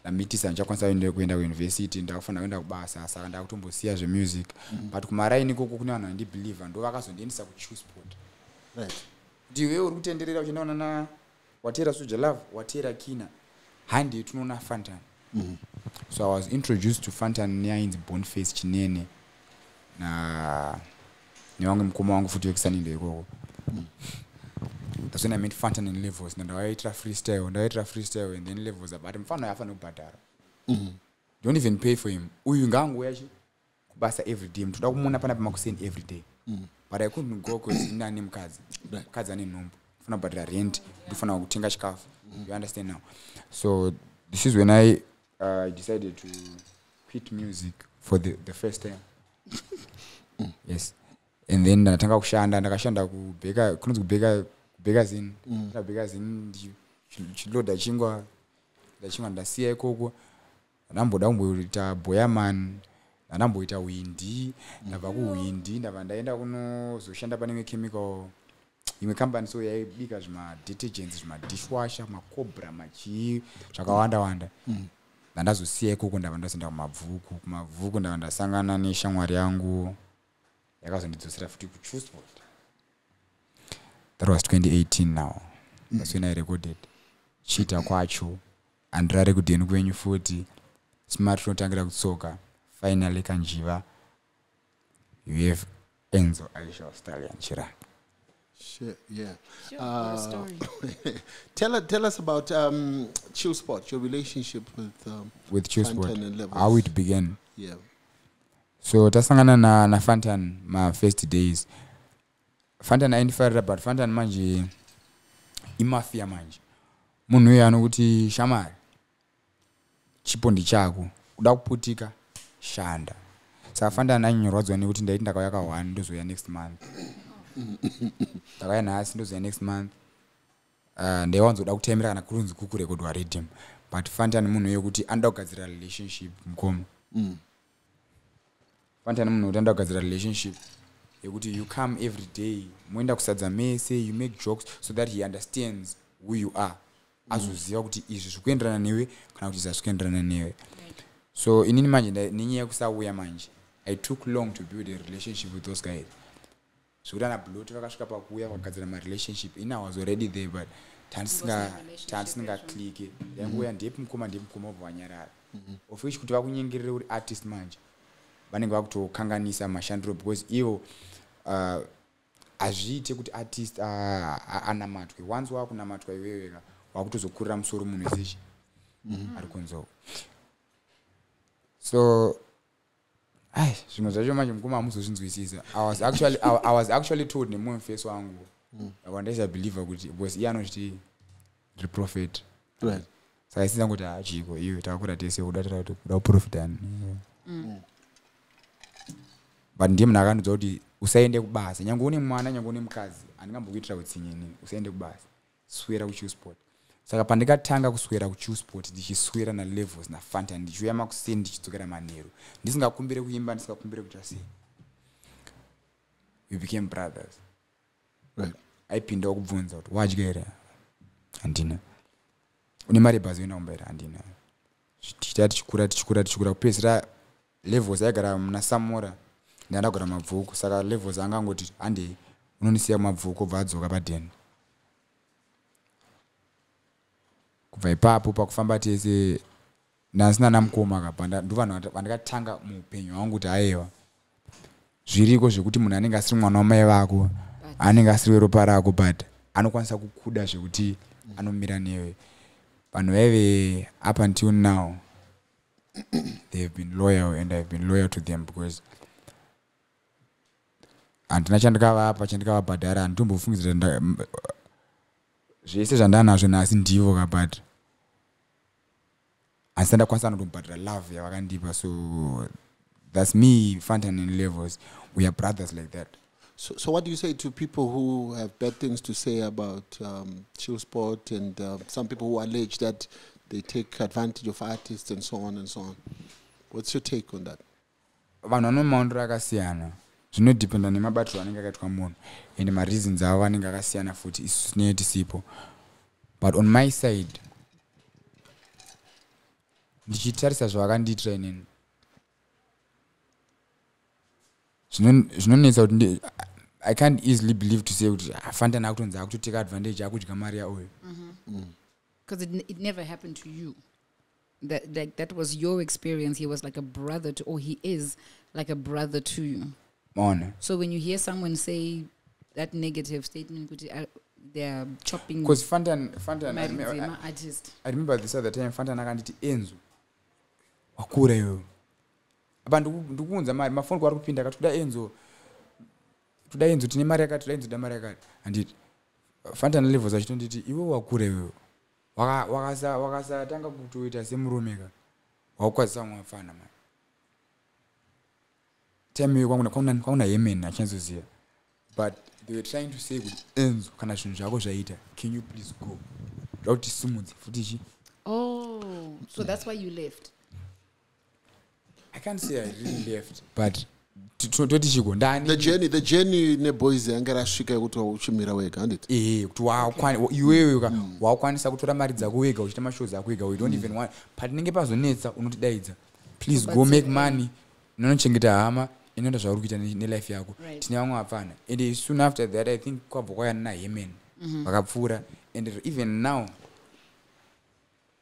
Ndamitisa ndichakwanisa kuenda kuyunivhesity ndakufanira kuenda kubasa saka ndakutombosiya zvemusic but kumaraini ikoko kune vanhu vandibhilivha ndo vakazondiendesa kuchusport Right. kuti iwewe uri kutenderera uchindaona na watera soja love watera kina. Handi tunoona fantan so i was introduced to fantan neainzi boniface chinene. Na nevamwe mukoma wangu futi wekusanindo ikoko that's when i met fantan in levels ndandavaitira freestyle ndavaitira freestyle and then levels but mufana yafanira kubhadhara don't even pay for him. Uyu ngaangouya chi kubasa every day. Toda kumuona pana pamakuseni every day. But i couldn't go cause inani mukadzi mukadzi ane nhombo ndofana kubhadhira rent ndofana kutenga chikafu you understand now? So this is when i uh, decided to quit music for the, the first time. *laughs* Yes. And then ndatanga kushanda ndakashanda kubheka kunonzi kubheka kubheka zini kubheka zini chiloda chingwa ndachimwa ndasiya ikoko ndamboda kumboita boyaman ndandamboita windi ndabva kuwindi ndabva ndaenda kunozoshanda pane imwe chemical imwe kambani so yaibika zvimadetergents zvimadishwasha macobra machii zvakawanda wanda ndandazosiya ikoko ndabva ndazoenda kumabvuku kumabvuku ndabva ndasangana neshamwari yangu yakazondidzosera futi kuchusport that was 2018 now. That's when i recorded. Chiita kwacho handirare kudheni kwenyu futi smart tinotangira kutsoka. Finally kanjiva you have enzo aisha stallion chirani Shit, yeah. Sure, Uh, story. *laughs* tell, us- tell us about um, Chill Sport, your relationship with. Um, with and Levels. how it began yeah. so tasangana na, na fantan ma-first days fantan aindifarira but fantan manje imafia manje munhu uyo anokuti shamari chipo ndichako uda kuputika shanda saka fantan anyinyorwadzwa nekuti ndaiti ndakauya ka1 ndozouya next month ndakauya nhasi ndozouya next month. Uh, ndaiwanzoda kutaimira kana kurunzi kukurekodwa redim but fantan munhu yekuti anoda kugadzira relationship mukoma Mm. fantan munhu kuti anoda kugadzira relationship yekuti you come every day moenda kusadza mese you make jokes so that he understands who you are. Azoziva kuti izvi zvikuenderana newe kana kuti zvazvikuenderana newe. So inini manje nenyaya yekusauya manje? I took long to build a relationship with those guys zvekuti ana blot vakasvika pakuuya vakagadzira marelationship. Ini i was already there but tandisingaklike yanguya ndepi mukoma ndepi mukoma obva wanyarara. Of which kuti vakunyengerere uri artist manje vanenge vakutokanganisa mashandiro because ivo uh, hazviite kuti artist uh, anamatwe. Once wakunamatwa iweweka wakutozokurira musoro munhu weseshe ari kunzoko so ai zvimwe zvacho manje mukoma hamuzozvinzwisisa I was actually- I- i was actually told nemumwe mufesi wangu wandaisa believe kuti because iye anozviti reprofit Right. saka isinza kuti hachiko iwe takakura tese udatira kuti kuda kuprofitani but ndiye munhu akandudza kuti usaende kubasa. Nyange une mwana nyange une mukadzi handingambokuitira kutsinye inini usaende kubasa. Swera kuchusport saka pandikatanga kuswera kuchusport ndichiswera nalevels nafanta ndichiuya makuseni ndichidzokera manheru. Ndisingakumbire kuimba ndisingakumbire kuita sei we became brothers. Right. aipindawo kubvunza kuti wadya here handina. Une mari yebhazi yoenda kumba here handina. Tichita tichikura tichikura tichikura. Kupedzisira levels aigara muna samora ndandagara mabvuku. Saka levels angangoti handei unondisiya mabvuku obva adzoka padheni kubva ipapo pakufamba tese ndasina namukoma kabva nda- ndo vanhu vandakatanga muupenyu hwangu kuti aiwa zviriko zvekuti munhu anenge asiri mwana wamai vako anenge asiri weropa rako but anokwanisa kukuda zvekuti anomira newe. Vanhu vaive up until now they have been loyal and ihave been loyal to them because handina chandikavapa chandikavabhadhara handitombofungidzira zvese zvandanazvo nhasi ndivo ka but handisati ndakwanisa notombhadhara love yavakandipa so that's me fantan and levels we are brothers like that So, so what do you say to people who have bad things to say about um, chill sport and uh, some people who allege that they take advantage of artists and so on and so on? What's your take on that? vanhu vano maondero akasiyana zvinodhipenda nemabatiro anenge akaitwa munhu and mareasons avo anenge akasiyana futi isu tinenge tisipo but on my side ndichitarisa zvavakandiitira inini zvino- zvinonetsa kuti i can't easily believe to say kuti "Ah, fantani akutonzi akutoteka advantage akudya mari yauyo because it, it never happened to you. That like that was your experience. He was like a brother to, or he is like a brother to you. maona So when you hear someone say that negative statement, kuti, uh, they're chopping because fantan fantan I I- artist. i remember this other time fantan akanditi enzo wakura iwewe apa ndiku- ndikuunza mari mafoni kwari kupinda akati kuda enzo toda enzo tine mari yakati toda enzo toda mari yakati. Handiti fantan levels achitonditi iwe wakura iwewe Waka- wakasa- wakasatanga kutoita semuromeka wakukwazisa vamwe vafana mari time iyo kwanguna kwanguna yemen achinyazoziva but they were trying to say kuti enzo kana zvinhu zvako zvaita can you please go? Zvakuti simudze futi chi Oh. So that's why you left. I can't say i really left but toti chiko ndani the journey the journey neboys yanga rasvika yekuti uchimira wega handiti Eh, kuti iwewe ka- wakwanisa kutora mari dzako wega uchiita mashows ako wega we don't even want. Patinenge pazonetsa unotidaidza please go make money unonochengeta hama inoita zvauri kuita ne- nelife yako tine vamwe vapfana and soon after that i think kwabva kwayana nahemen vakapfuura and even now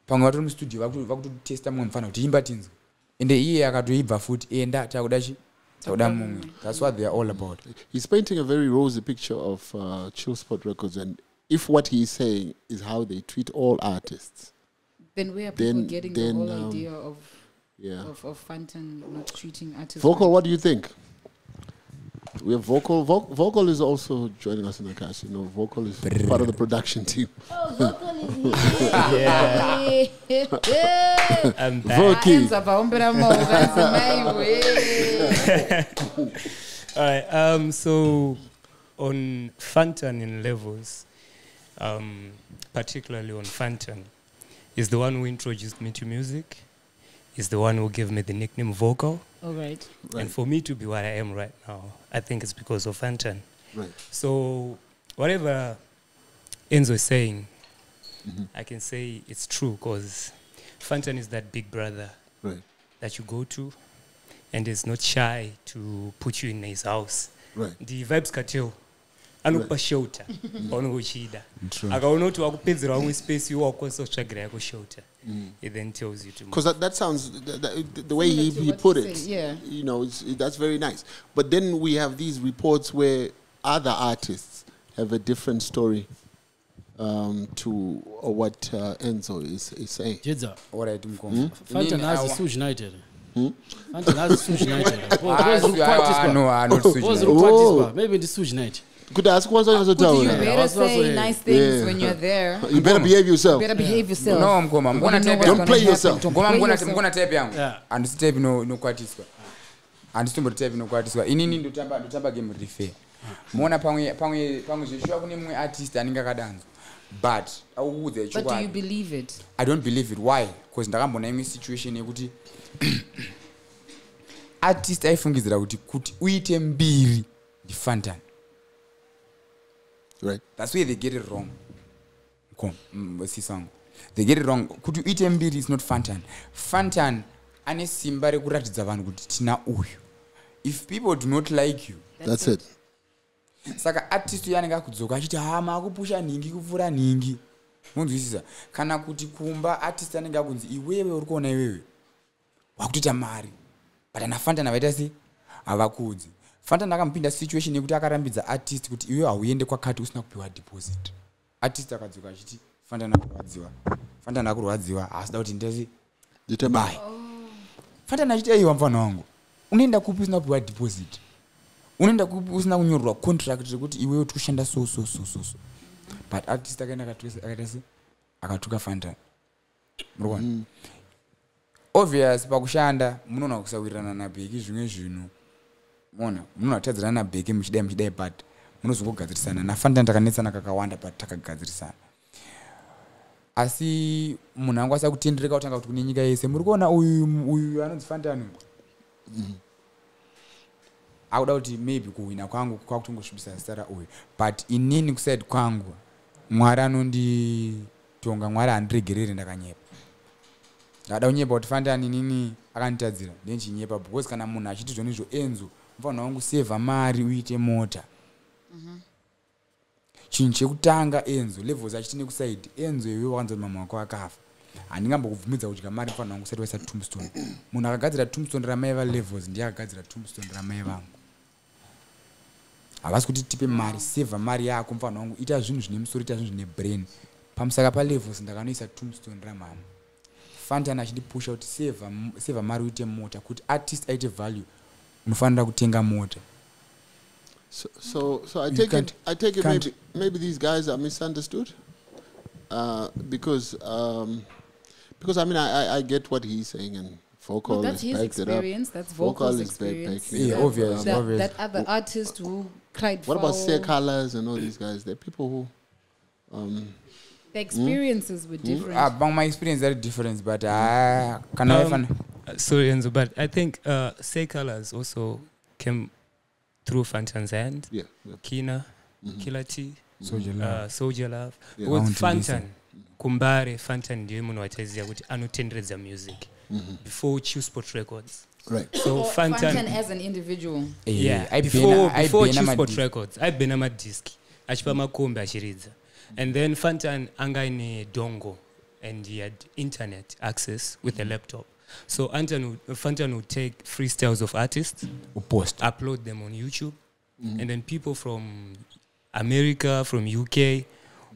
pamwe vatori mustudio vakuto- vakutotesta mumwe mufana kuti imba tinzwa ende iye akatoibva futi enda takuda chi? Takuda mumwe. that's what they are all about. He's painting a very rosy picture of uh, chill spot records and if what he's saying is how they treat all artists Then where are people Then- getting then, the whole um, idea of yeah. of, of Fantan not treating artists? vocal what do you think we have vocal Vo- vocal is also joining us in the cast you know vocal is part of the production team *laughs* Oh, vocal is here. I'm back. Voki. Aenza paombera maokazi maiwe. All right. Um, so on Fantan in levels, um, particularly on Fantan, is the one who introduced me to music. Is the one who gave me the nickname Vocal. All right. And for me to be what I am right now, I think it's because of Fantan. right So whatever Enzo is saying, mm-hmm. I can say it's true because Fantan is that big brother right that you go to and is not shy to put you in his house. right The vibes cartel anokupa shelter paunenge uchida. Akaona kuti wakupedzera vamwe space iwo wakwanisa kutsvagira yako shelter it then tells you to because that, that sounds the, the, the way he, he what put it say, yeah. you know it's, it, that's very nice. But then we have these reports where other artists have a different story um, to uh, what uh, Enzo is, is saying. Jedza suge united. Fantan hazi suge united. *laughs* Ah, si- ah, ah, no, ah, not Suge poziri United. kukwatiswa maybe ndi suge united *laughs* Better behave yourself. better behave yourself. no mkoma Don't play yourself. yangu. Inini ndotamba ndotamba game muona pamwe pamwe pamwe kune mumwe artist anenge akadanzwa but auudza chokwadi. i don't believe it. Why? Because imwe situation yekuti *clears throat* artist aifungidzira kuti kuti uite mbiri ndifantan Right. that's where they get it wrong. Kom, mm, sisango they get it wrong. Kuti uite mbiri is not fantan fantan ane simba rekuratidza vanhu kuti tina uyu. If people do not like you That's it. saka artist uyo anenge akudzoka achiti ha makupusha nhingi kupfuura nhingi. Munzwisisa. Kana kuti kumba artist anenge akunzi iwewe uri kuona iwewe. Wakutoita mari. But ana fantan avaita sei havakudzi fantan akamupinda situation yekuti akarambidza artist kuti iwewe hauende kwakati usina kupiwa deposit. Artist akadzoka achiti fantan akurwadziwa fantan akurwadziwa haasida kuti ndesi Dite bai fantan achiti aiwa mufana wangu unoenda kupi usina kupiwa deposit? Unoenda kupi usina kunyorerwa contract rekuti iwewe uri kushanda so so so so so? But artist akaenda akaita se akatuka fantan murikuona obvious pakushanda munoona kusawirirana nabheki zvimwe zvinhu mona munotadzirana nabheki muchidai muchidai but munozongogadzirisana nafantan takanetsana kakawanda but takagadzirisana. Asi munhu angwasa kutendereka kutanga kuti kune nyika yese muri kuona uyu uyu anonzi fantan akuda kuti maybe kuhwina kwangu kwakutongosvibisa zita rauyu but inini kusaidi kwangu mwari anonditonga mwari handiregereri ndakanyepa. Ndada kunyepa kuti fandani nini akanditadzira ndenchinyepa because kana munhu achiti zvona izvo enzo mufanira wangu sevha mari uite mota. Chinhu chekutanga enzo levels achiti nekusaidi enzo iwe wakanzwa kuti mama wako akafa. Handingambokubvumidza kudya mari mufanira wangu usati waisa tombstone. Munhu akagadzira tombstone ramaiva levels ndiye akagadzira tombstone ramai vangu havasi kuti tipe mari sevha mari yako mufanira wangu. Ita zvinhu zvine musoro ita zvinhu zvine brain. Pamusaka palevels ndakanoisa tombstone ramama fantan achindipusha kuti sevha mari uite mota kuti artist aite value unofanira kutenga mota So, so, so I take it. I take it. Maybe, maybe these guys are misunderstood, uh, because, um, because I mean, I, I, I get what he's saying, and vocal Well, that's is his backed it up. experience. That's Vocal vocal's is back- experience. backing it Yeah, up. obvious, That, obvious. that other artist who cried What about foul. Say Colors and all these guys? They're people who, um, The experiences were different. Ah, bang my experience very different but ah, kana Um, um, Uh, sorry, Enzo, but I think uh, Say Colors also came through Fantan's hand. Yeah, yeah. Kina, Killer T, soldier uh, love. Soldier Love. Yeah. With Fantan. Kumbare, Fantan ndiye munhu wataziva kuti anotenderedza music before Chillspot Records. Right. So Or Fantan, Fantan as an individual. Eh, yeah, aibhena- before, before aibhena Chillspot madisc. Records, aibhena madiski achipa makombe achiridza. And then Fantan anga ine dongo and he had internet access with a laptop. So Anton would, Fantan would take freestyles of artists post, upload them on YouTube, mm. and then people from America, from UK,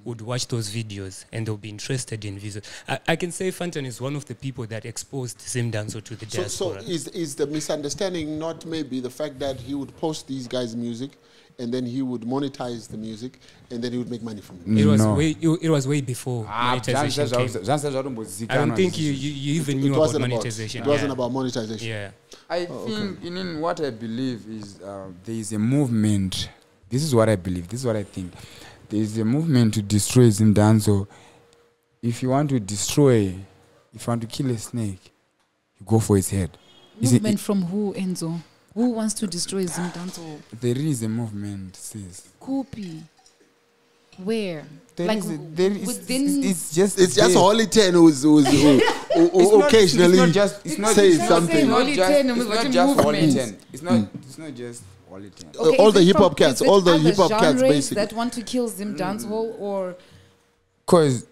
would watch those videos and they'll be interested in visuals. I, I can say Fantan is one of the people that exposed Sim Danso to the So, so is is the misunderstanding not maybe the fact that he would post these guys' music, and then he would monetize the music, and then he would make money from it? it was No. way it, it was way before Ah, monetization came. zva- zvanzi zvatombozikanwa I don't think you, you, you even It knew about wasn't about, monetization. it wasn't yeah. about monetization. yeah. I think in, in what I believe is uh, there is a movement. This is what I believe. This is what I think. There is a movement to destroy Zindanzo. If you want to destroy, if you want to kill a snake, you go for his head. Is it- Movement from who, Enzo? Who wants to destroy Zimdanto? There is a movement, sis. Kupi. Where? There like is a, there is, within. it's just It's just there. Holy Ten who's, who's, *laughs* who, who, It's who not- occasionally it's not just it's not says it's something. It's not Holy just, Ten, it's but not just Holy movement. Ten. It's not. It's not just Holy Ten. Uh, all the hip-hop cats, all the hip-hop cats, basically. that want to kill Zim dancehall, or Cause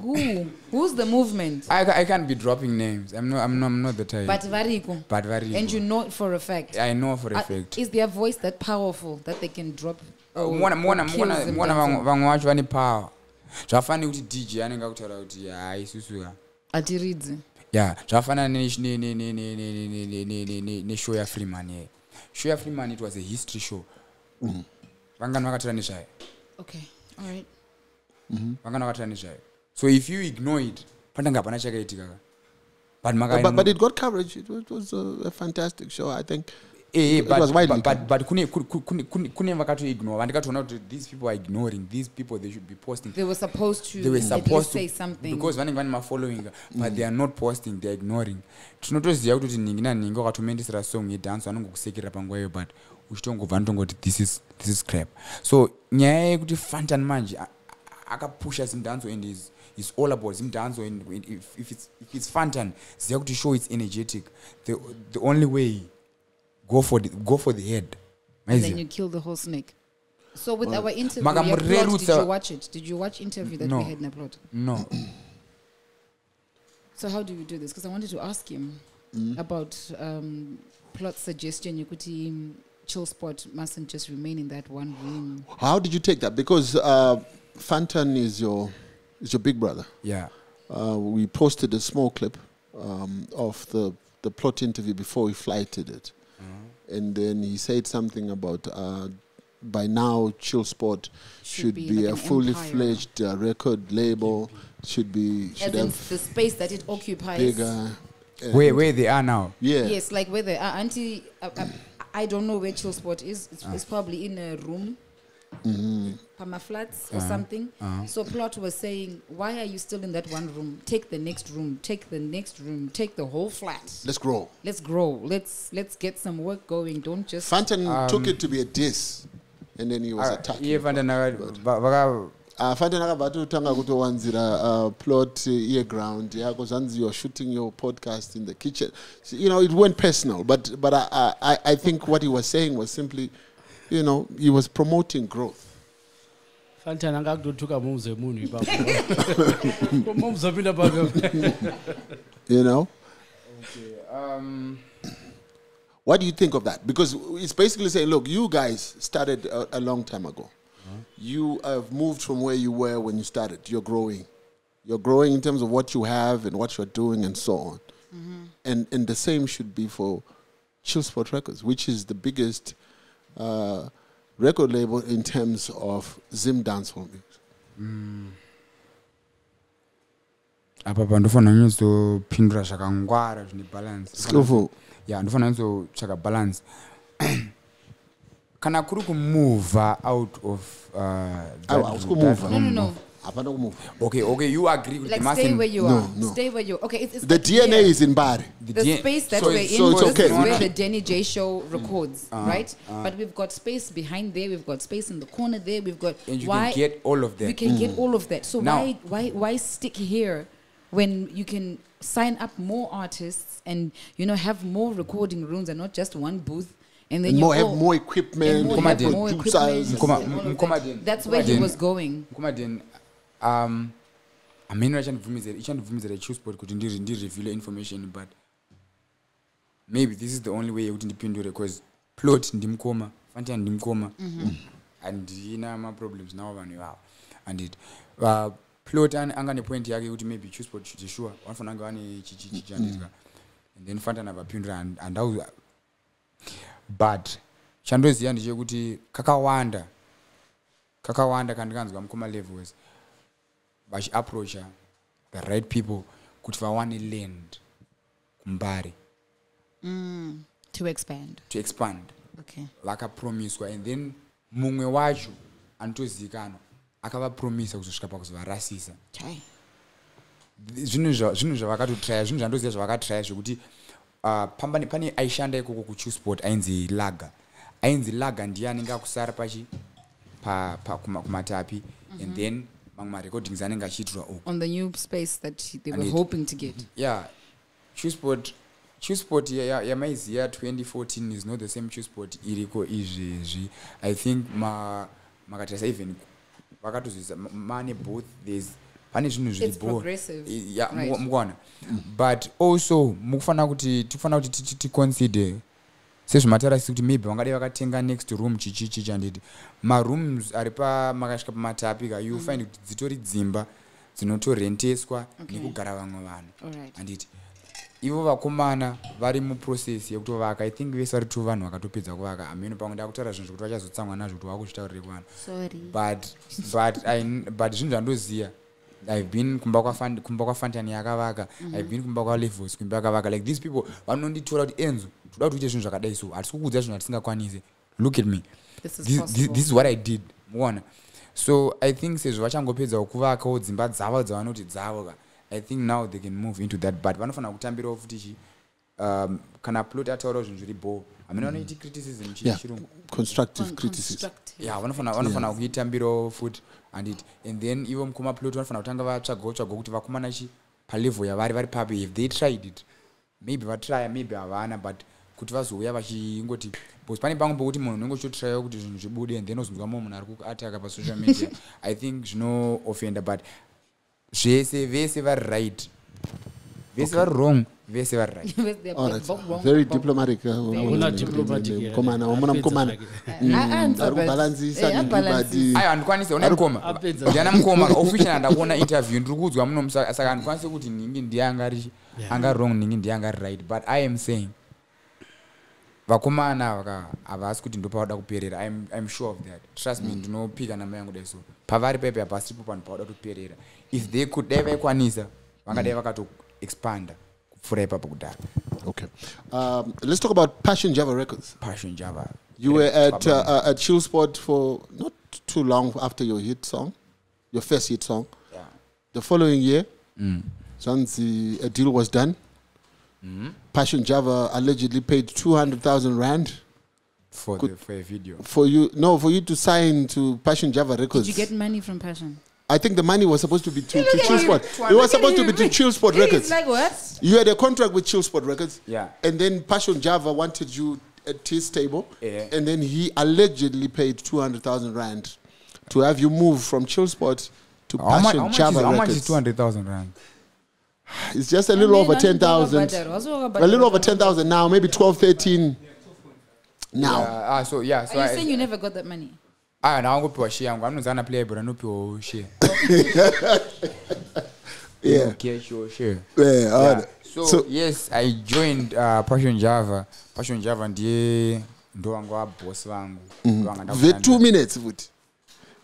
who? Who's the movement? I, I can't be dropping names. I'm not. I'm not. I'm not the type. But Variko. but very. And you know it for a fact. I know for a Uh, fact. is their voice that powerful that they can drop? mona mona mona mona vamwe vamwe vacho vane power zvafanira kuti dj anenge akutaura kuti hai isusu Atiridzi. ya zvafanana neshow yafreeman ye show yafreeman it was a history show vangani vakataura nezvayo Okay. All right. vangani vakataura nezvayo so if you ignore it pandanga hapana chakaitika ka but maka but, but it got coverage. It was, it was a, a fantastic show. I think. Eh, eh, it but- but- but- but kune kune- kune- kune- vakatoignore vandikatoona kuti these people are ignoring these people they should be posting They were supposed to they were supposed to say something. because vanenge vane mafollowing but they are not posting they are ignoring tinotoziva kuti nhingi nanhingi wakatomendesera song yedance vanongokusekerera panguva iyo but uchitongobva notongoti this is, this is crap so nyaya yekuti fantan manje akapusha zimdanzo and is, is all about zimdanzo and when- if, if, it's, if it's fantan ziya kuti show it's energetic the, the only way go for the, go for the head and then you kill the whole snake. So with our interview, plot, did you watch it? Did you watch interview that No. we had in a plot? no So how do you do this? Because I wanted to ask him about um, plot suggestion. You could um, chill spot mustn't just remain in that one room. How did you take that? Because uh, Fantan is your is your big brother. yeah Uh, we posted a small clip um, of the the plot interview before we flighted it, and then he said something about uh, by now Chill Sport should, Should be be, like a fully empire. fledged uh, record label. Should be As should in have the space that it occupies. bigger. where, where they are now Yeah. Yes, like where the uh, auntie. Uh, uh, I don't know where chill spot is. It's, it's probably in a room. Pama flats or something. So plot was saying, why are you still in that one room? Take the next room. Take the next room. Take the whole flat. Let's grow. Let's grow. Let's let's get some work going. Don't just. Fantan took it to be a diss, and then he was Ah, attacking. iye fantan aka- va- vaka uh, fantan akabva atotanga kutowanzira uh, plot uh, yeground yako zvanzi you're shooting your podcast in the kitchen so, you know it went personal but but I, I, I think what he was saying was simply you know he was promoting growth. Fantan anga kutotuka moves emunhu ipapo moves apinda papo you know? Okay, um, what do you think of that? Because it's basically saying look you guys started a, a long time ago. You have moved from where you were when you started. You're growing. You're growing in terms of what you have and what you're doing and so on. And and the same should be for Chill Sport Records, which is the biggest uh, record label in terms of Zim dancehall music. apa pa ndofanira kunyatso zvakangwara zvine balance Skillful. ya ndofanira kunyatsotsvaka balance *clears throat* kana kuri kumuvha out of uh, that- kumuvha. that No, no, no. Of- hapana kumove okay okay you agree with Like the stay Martin where you No, are. no. Stay where you. Are. Okay, it's, it's the like dna is in bari the the D- space that so we're in, so it's okay. is where Not- the Denny J show Mm. records, Uh-huh. right? but we've got space behind there. We've got space in the corner there. We've got and you why can get all of that. we that can get all of that. So Now- why why why stick here when you can sign up more artists and you know have more recording rooms and not just one booth and then and you more have all- more and equipment more, Mkoma have more equipment Mkoma- and all of Mkoma that. That's where he was going. Um amene achandibvumizira ichandibvumizira ichusport kuti ndirevhile information but maybe this is the only way yekuti ndipindure because plot ndimukoma fantan ndimukoma handina maproblems navo vanhu ivavo andit uh, plot an- anga nepoint yake yekuti maybe chusport chiti sure. Vanofanira kunge vane chichichichi handitya and then fantan avapindura and- handau but chandoziva ndechekuti kakawanda kakawanda kandikanzwa mukoma levels vachiapproacha the right people kuti vawane land kumbare To expand. to expand Okay. vakapromiswa and then mumwe wacho anotozivikanwa akavapromisa kuzosvika pakuzovarasisa Chai. zvinhu zva- zvinhu zvavakatotraya zvinhu zvandoziva zvavakatraya zvekuti uh, pane aishanda ikoko kuchusport ainzi laga ainzi laga ndiye anenge akusara pachi pa, pa, kuma, kumatapi and then mamwe marecordings anenge achiitirwa uku. On the new space that he- they were hoping to get. yeah. Chusport chusport yamaiziya 2014 is not the same chusport iriko izvezvi i think ma- makatarisa even vakatozivisa ma- mane both there's pane zvinhu It's zviribo progressive, yeah, right. muku- mukuona but also mukufanira kuti tikufanira kuti ti- ti- ticonsider sezvematarasi kuti maybe vangadai vakatenga next room chichichichi handiti marooms ari pa makasvika pamatapi ka you find kuti dzitori dzimba dzinotorenteswa Okay. nekugara vamwe vanhu. Handiti ivo vakomana vari muprocess yekutovaka i think vese vari tu vanhu vakatopedza kuvaka. Ameno pamwe ndakutaura zvinhu zvekuti vachazotsamwa nazvo kuti vakuzvitaurire kuvanhu but but but zvinhu zvandoziva i've been kumba kwafan- kumba kwafantani yakavaka. I've been kumba kwalevels kumba yakavaka. Like these people vanonditora kuti enzo toda kuti uite zvinhu zvakadai so hatisi kukuudza zvinhu hatisingakwanisi look at me. This is this, this, this is what i did. Muona so i think sezvo vachangopedzawo kuvakawo dzimba dzavo dzavanoti dzavo ka i think now they can move into that but vanofanira kutambirawo futi chi um, kana plot ataurawo zvinhu zviri bo hamene vanoiti criticism chi- yeah. chirungu constructive Con- criticism. constructive. ya vanofanira vanofanira kuitambirawo futi anditi and then ivo mukoma plot vanofanira kutanga vatsvagawo tsvagawo kuti vakomana chi palevel yavari vari papi. If they tried it maybe vatrya maybe havana but kuti vazouya vachingoti bcause pane pamwe pokuti munhu unenge uchitotrayawo kuti zvinhu zvibude and then ozonzwa mumwe munhu ari kuataka pasocial media *laughs* i think zvinoofenda but zvese vese vari right vese vari wrong vese vari right. *laughs* Where's their all bo- right. bo- wrong- very bo- diplomatic. Mukomana wamuna mukomana. Ah, ari but ayo handikwanisi una mukoma ndiana mukoma *laughs* official handakuona interview ndiri kuudzwa muno saka handikwanisi kuti ningi ndiye angari anga wrong ningi ndiye angari right but i am saying vakomana vaka havasi kuti ndopavada kuperera I'm, i'm sure of that. Trust me ndinopika nama yangu dai so pavari paipe hapasipo panhu pavada kuperera if they could dai vaikwanisa vangadai vakatoexpanda kupfuura ipapo kudhara okay um, let's talk about passion java records passion java you were at uh, uh, at chill spot for not too long after your hit song your first hit song yeah. the following year mm. Zanzi, a deal was done mm. passion java allegedly paid 200000 rand for, Good. the, for a video for you no for you to sign to passion java records Did you get money from Passion? I think the money was supposed to be to, Look to chill him. spot. It was supposed to be to chill spot records. like, what? you had a contract with chill spot records. Yeah. And then passion java wanted you at his table. Yeah. and then he allegedly paid 200000 rand to have you move from chill spot to how passion how much, is, java how much is 200000 rand? *sighs* It's just a little over 10000 a little over 10000 now maybe 12 13 now. Yeah, ah, so yeah, so Are you I- saying you never got that money? Aya nawangopiwa share yangu anonzi ana playable anopiwawo share *laughs* yeah cash or share yeah, yeah. so, so yes i joined uh, passion java passion java ndiye ndo vanga vabosi vangu Ndo vanga the ndakushanda. two minutes Vuti.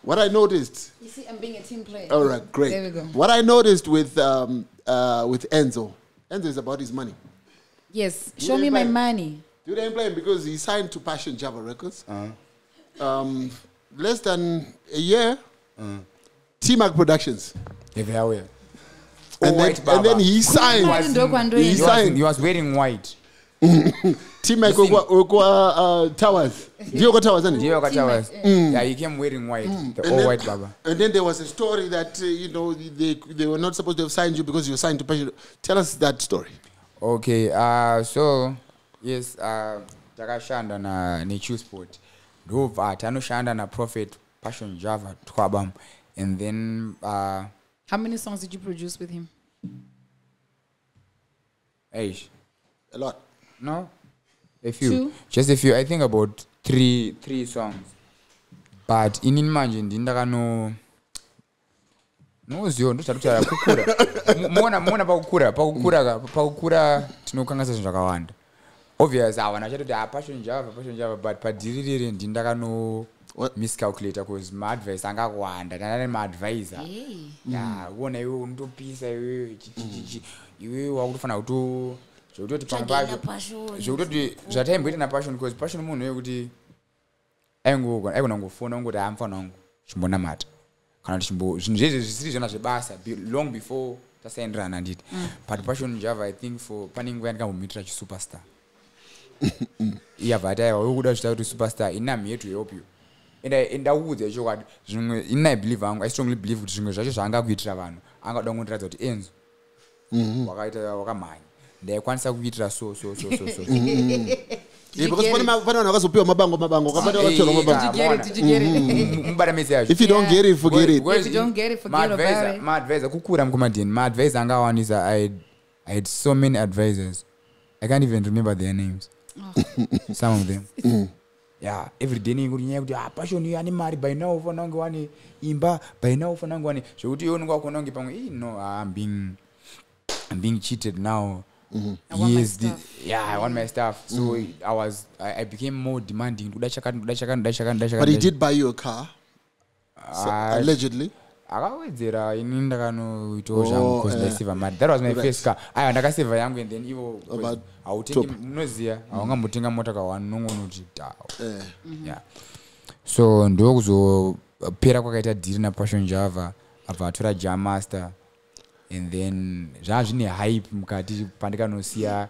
what i noticed You see, I'm being a team player. all right great There we go. what i noticed with um, uh, with enzo enzo is about his money Yes, You show me my money. You didn't play him because he signed to Passion Java Records. Uh-huh. Um, less than a year, mm. T-Mac Productions. If they are. And Oh, then, white and then he signed. He, signed. he was wearing white. *laughs* T-Mac okwa, okwa uh, Towers. Ndiyo kwa Towers, isn't it? Do you know what Mm. Yeah, he came wearing white. mm. The And all then- white baba. And then there was a story that, uh, you know, they, they were not supposed to have signed you because you were signed to Passion. Tell us that story. Okay, uh, so yes, uh, takashanda na nechusport ndobva tanoshanda naprofit passion java twabam and then uh, How many songs did you produce with him? eish, A lot. no? A few. Two? just a few. I think about three three songs. But inini manje ndini ndakano nozivo ndotatutaura kukura *laughs* Mu- muona pakukura pakukura pakukura tinokangasa zvinhu zvakawanda obvious hawana chatoti ah, passion java passion java but padhiri riri ndini ndakano What? miscalculator bcause maadvice anga kuwanda ndandane maadvisor ya uona iwe unotopisa iwe chichichichi iwe wakutofanira kuto zvekutoti pamwe pacho zvekutoti zvataimboita napassion bcause passion munhu wekuti aigona kungofona kungoti amfana wangu chimbonamata. Kana kuti chimbo zvinhu zvezvi zvisiri zvona zvebasa long before tasaenderana handiti but passion java i think for pane nguva yandikambomitira chisuperstar iyabva ati aiwa urikuda zvita kuti superstar ini am here to help you and ndakuudza chokwadi zvimwe ini i believe hangu i strongly believe kuti zvimwe zvacho zvaangakuitira vanhu angada kungondiratidza kuti enzo. Wakaita wakamhanya. Ndaikwanisa kuitira so so so so so. *laughs* Yeah, because pane vanhu vakazopiwa mabango mabango kapane vakatorwa Did mabango. you get it? Did you get it? mubatamisi yacho if you don't get it forget it. If you don't get it, forget about it. maadvisor kukura mukomadheni maadvisor anga awandisa I had- i had so many advisors. I can't even remember their names some of them yeah every day ningoti nyaya yekuti ah passion iyo ane mari by now ufana kunge wane imba by now ufana kunge wane zvekuti iwe unenge wakuona kunge pamwe "Eh, no ah, i'm being i'm being cheated now. I want my Yes, the- yeah i want my stuff so i was I, i became more demanding. Ndoda chakati ndoda chakati ndoda chakati ndoda chakati but he did buy you a car? So, Ah, allegedly akawedzera ini ndakanoitawo Oh, zvangu bcause eh. ndaiseva mari. That was my first car. Aiwa ndakasevha yangu and then ivo hautengi munoziva haungambotenga mota kaone nongoona kuti da eh, yeah. So ndokuzopera kwakaita dhiri napassion java abva atora jamaster and then zvaa zvine hype mukati pandikanosiya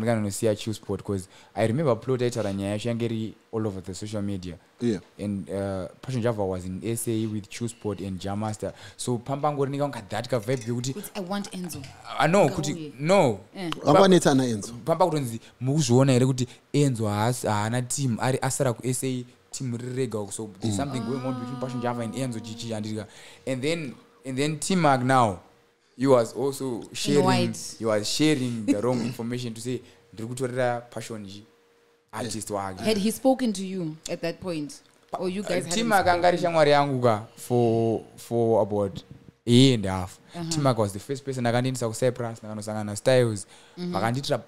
pandikanosiya chillsport bcause i remember plot aitaura nyaya yacho yange iri all over the social media. Yeah. And uh, passion java was in sa with chillsport and jamaster so pambangorinika kunga that kavibe kekuti Kuti I want Enzo. uh, no kuti no. Eh. enzo? Pamba kutonzi mukuzviona here kuti enzo haana team ari asara kusa team riri rega. So there's something going on between passion java and enzo chichi handika and then and then team mark now he was also sharing he was sharing the *laughs* wrong information to say ndiri kutorera passion ji artist wake. Had he spoken to you at that point? Or you guys team hadn't akanga ari shamwari yangu ka for for about a year and a half. Uh-huh. team aka was the first person akandiendesa kucyprus ndakanosangana nastyles Mm-hmm. vakandiitira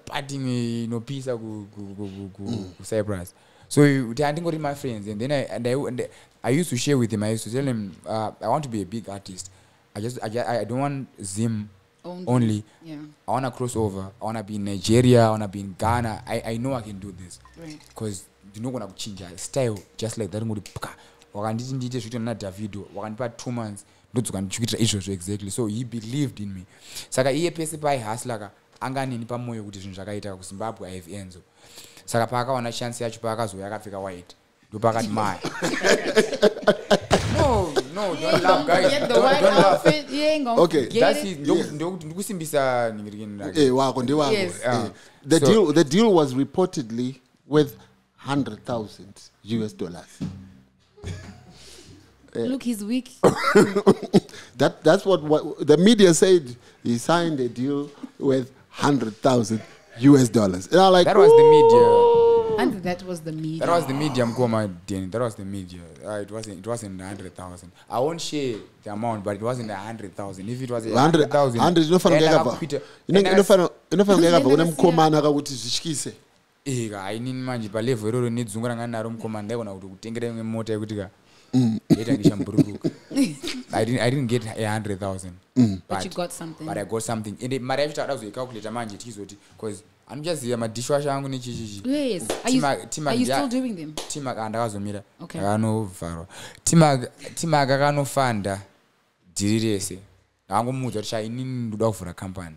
inopisa ku- ku- ku- ku- kucyprus so kuti handingori my friends and then I, and I, and I used to share with him. I used to tell him uh, i want to be a big artist i just i, I don't want zim Only. only. Yeah, i want to cross over. I want to be in nigeria i want to be in ghana. I, i know i can do this. Right. because ndinogona kuchinja style just like that. Ngoti pka wakanditi ndiite zvito nadavido wakandipa two months ndodzoka ndichikuitira izvozvo exactly. So he believed in me. Saka iye pese paaihasla anga anini pamwoyo kuti zvinhu zvakaita kuzimbabwe i have enzo. Saka paakaona chance yacho paakazouya akapfeka white. Ndopaakati *laughs* maya *laughs* no no don't laugh guys the don't, don't laugh. You ain't gonna Okay, that's it. it Ndokuti- ndokuti ndikusimbisa ningirikini eh wako ndi eh. Ah. the So- deal the deal was reportedly with 100000 us dollars Look, he's weak. *laughs* that that's what, what the media said he signed a deal with 100000 us dollars and i'm like that was the media and that was the media. That was the media, Mkoma Danny. That was the media. Uh, it wasn't. It wasn't a hundred thousand. I won't share the amount, but it wasn't a hundred thousand. If it was a 100 hundred thousand, 100 inofanira kunge yakabva Ine- inofanira inofanira kunge yakabva kune mukomana akakuti zvityise ika inini manje palevho iroro nedzungu ranga ndinaro mukoma ndaigona kuti kutengera imwe mota yekuti ka yaita ndichambururuka *laughs* I didn't, I didn't get a hundred thousand But you got something. but I got something ende mari yacho takada kuzoicalculata manje tichizoti bcause anochaziva madhisho acho angu nechichichi Yes. Are you, Tima- Tima- are you yeah. still doing them? timak andakazomira. Okay. akanovharwa. Timak akanofanda dhiri rese. Ndakangomuudza kuti sha inini ndoda kuvhura kambani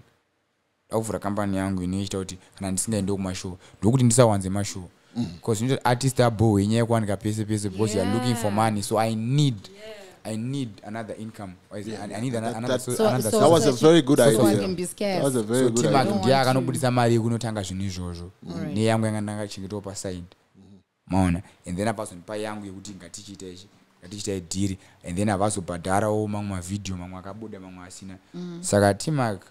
ndoda kuvhura kambani yangu inoita kuti kana ndisingaende kumashow ndokuti ndisawanze mashow. Because inoita artist abohwe inyaya yekuwanika pese pese because youare looking for money. So i need i need another income. Or is it- I- i need ano- another, that- so, So- another so- That was a very good so idea. I can be. That was a very so good idea. want akanobudisa mari yekunotanga zvinhu izvozvo. Neyangu yanga ndangachengetawo pasaidi maona? And then apazonipa yangu yekuti ngatichiita ichi ngatichitai dhiri and then havazobhadharawo mamwe mavhidhiyo mamwe akabuda mamwe asina. Saka timak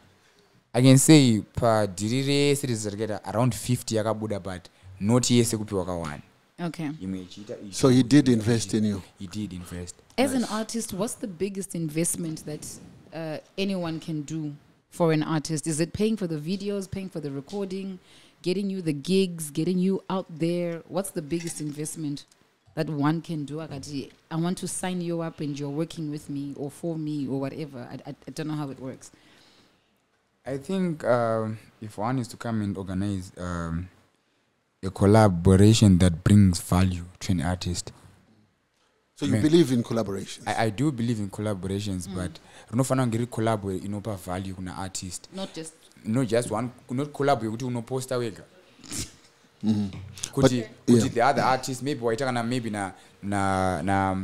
i can say padhiri rese rese rakaita around 50 yakabuda but not yese kupiwa kawani Okay. imwe ichiita ichi, So he did invest in you. he did invest As an artist, what's the biggest investment that uh, anyone can do for an artist? Is it paying for the videos, paying for the recording, getting you the gigs, getting you out there? What's the biggest investment that one can do? I want to sign you up and you're working with me or for me or whatever. I, I, I don't know how it works. I think um, if one is to come and organize um, a collaboration that brings value to an artist, So you believe in collaboration. I, I do believe in collaborations, but rinofanira kunge riri collab inopa value kuna artist Not just not just one not collab yekuti unoposta wega kuti *laughs* But, kuti yeah. the other artist maybe waita kana maybe na na na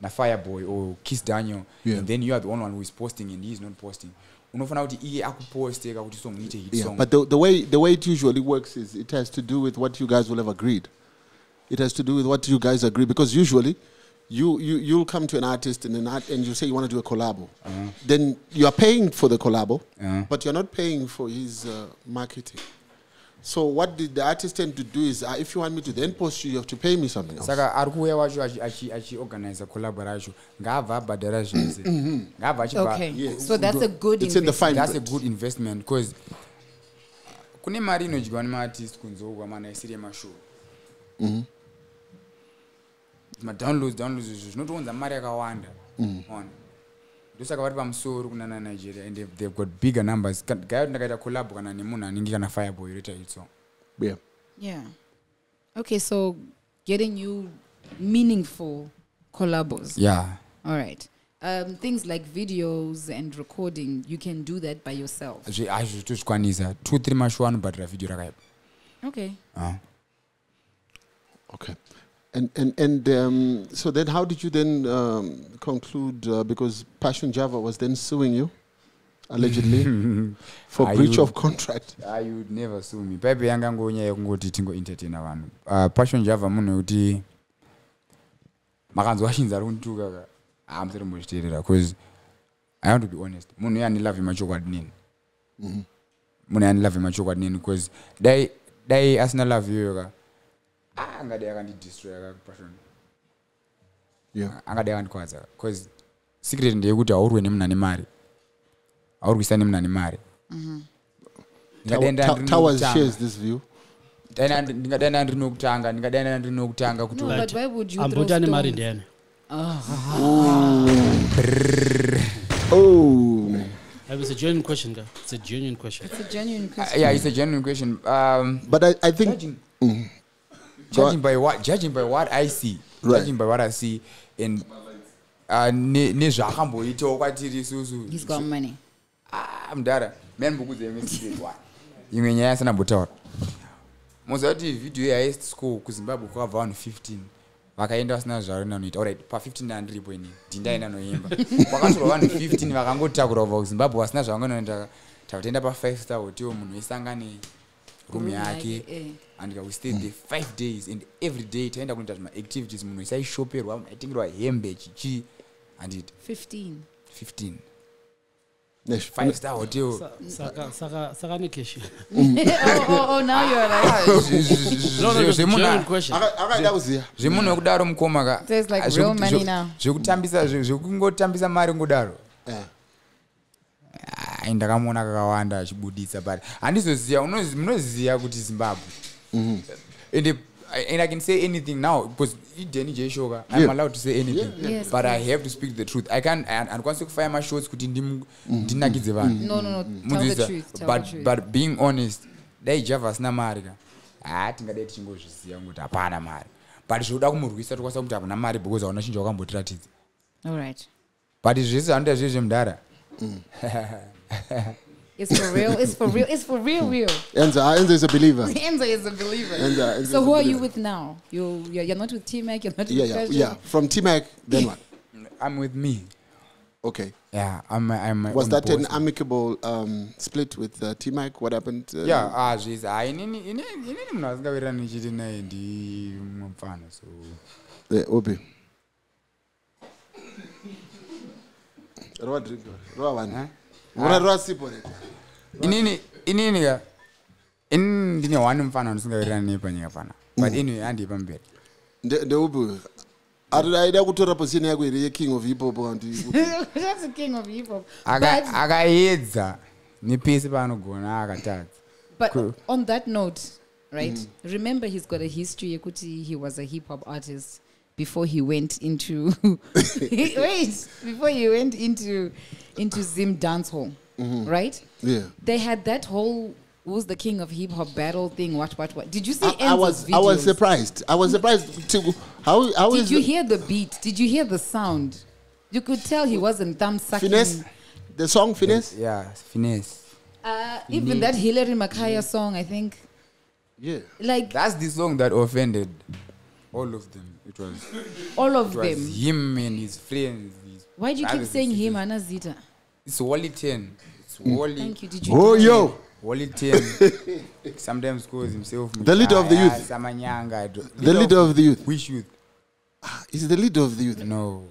na fireboy or kiss daniel Yeah. and then you are the only one who is posting and he is not posting unofanira kuti iye akuposte kakuti song iite hit song but the, the way the way it usually works is it has to do with what you guys will have agreed. It has to do with what you guys agree because usually you you you'll come to an artist and an art and you say you want to do a collabo. Then you are paying for the collabo, Uh-huh. but you're not paying for his uh, marketing. So what the, the artist tend to do is, uh, if you want me to then post you, you have to pay me something else. saka ari kuuya wacho achi- achi- achiorganiza collab racho ngaabva abhadhara zvese ngaabva achipa okay. Yes. So that's a good It's in the investment. fine that's a print. good investment because kune mari inodyiwa nemaartist kunze uko amana isiri yemashow madownloads downloads izvo zvinotounza mari yakawanda ona ndosaka vari pamusoro kunana nigeria and they've- got bigger numbers gaya kuti ndakaita collab kana nemunhu anenge kana fireboy reta hit song Yeah. Yeah. Okay, so getting you meaningful collabos. yeah All right. Um, things like videos and recording, you can do that by yourself. Zvi- hazvo tozvikwanisa two three mashow anobhadhira vhidhiyo rakaipa Okay. Ah. Okay. And and and um, so then, how did you then um, conclude? Uh, because Passion Java was then suing you, allegedly, *laughs* for Are breach of contract. Ah, you would never sue me. Paipe yanga ngonyaya yekungoti tingoentertaina vanhu uh, passion java munhu wekuti makanzwa shinzi ari kundituka ka hamusati mbozviteerera bcause i want to be honest. Munhu uyo andilavhi machokwadi neni munhu uyo andilavhi machokwadi neni bcause dai dai asina lavhi iyoyo ka ah, angadai akandidestroya ka passion Yeah. angadai akandikwadza ka bcause secret ndeyekuti haurwe nemunhu ane mari. Haurwisa nemunhu ane mari Tower- Ta- Towers shares this view. ndingadai ndandiri nokutanga ndingadai ndandiri nokutanga No, kuti but why would you throw ambuti ane mari ndiani Oh, Uh, it's a genuine question guy. it's a genuine question. It's a genuine Uh, question. yeah it's a genuine question. Um, but I, I think judging, Go judging by what judging by what i see. Right. judging by what i see. And uh, ne- nezvaakamboitawo kwatiri isusu. He's got money. Ah, mudhara mandimbokudzai mesecret one imwe nyaya yasina mbotaura. Moziva kuti vhidhiyo yehighest score kuzimbabwe kwakabva vanhu 15 vakaenda vasina zvaro nanoita. Alright pa15 andiripo ini ndindaenda noimba *laughs* kwakatorwa vanhu 15 vakangotakura kubva kuzimbabwe vasina zvavanganoita takutienda pa5 star hotel munhu wesangane room Room yake. eh. and we stayed there five days and every day taenda kunoita zvimaactivities munhu isaishoperwa munhu aitengerwa hembe chichi anditi 15. 15 Nesh- five star hotel. Sa- saka saka saka ne keshi. *laughs* Oh, oh, oh, now you're like. no no it's a zvemunhu wekudaro mukoma Ah, zvekutambisa zve- zvekungotambisa mari ngodaro Yeah. Ai ndakamuona kakawanda achibuditsa but handizoziva unozi- munoziva kuti zimbabwe and, uh, and i can say anything now because ideni jeshoka i'm Yeah. allowed to say anything yeah. Yes, but i have to speak the truth i can't I- handikwanisi kufaya mashots kuti ndim- ndinakidze vanhu No, no, no. Tell the truth. Tell but, the truth. but being honest dai java asina mari ka ha tingadai tichingozviziva kuti hapana mari but zvoda kumurwisa tokwanisa kuti hakuna mari because hauna chinja wakambotiratidza All right. but zvese zvanoita zvizvi *laughs* It's for real. It's for real. It's for real, real. Enzo, Enza Enzo is a believer. *laughs* Enzo is a believer. Enzo, Enzo is so a who are you with now? You you're, you're not with T Mac. You're not Yeah, with yeah, yeah. From T Mac, then what? *clears throat* i'm with me Okay. yeah i'm, I'm Was that an amicable um, split with uh, T Mac? What happened? Uh, yeah ah zvisi hai inini inini inini asingawirirani nichiti naye ndimwe mufana so The Obi. Rova drink. Rova one. Huh? Mura rova sipo re. inini inini ka inini ndine one mufana wandisingawirirani naye panyika pana but anyway handii pamberi Nde nde Obi. Ari aida kutora position yako here king of hip hop and That's the king of hip hop. Aka- But, akaedza nepesi paanogona akatadza but on that note, right? Remember, he's got a history. Yekuti he was a hip hop artist before he went into *laughs* wait before he went into into Zim dance hall, right? yeah. They had that whole who's the king of hip hop battle thing. What what what? Did you see? I, I Enzo's was I was surprised. I was surprised to how how Did is you the- hear the beat? Did you hear the sound? You could tell he wasn't thumb sucking. finesse the song finesse. yeah finesse Uh, even that Hilary Makaya song, I think. Yeah. Like that's the song that offended all of them it was *laughs* all of it was them. him and his friends his Why do you keep brothers saying him, sisters. Anna Zita? it's wally 10 it's mm. wally Thank you. Did you? Oh know yo. wally 10 *laughs* sometimes calls himself The leader of the Mutaya, youth. samanyanga I don't- The leader of the youth. which youth ah, Is the leader of the youth? no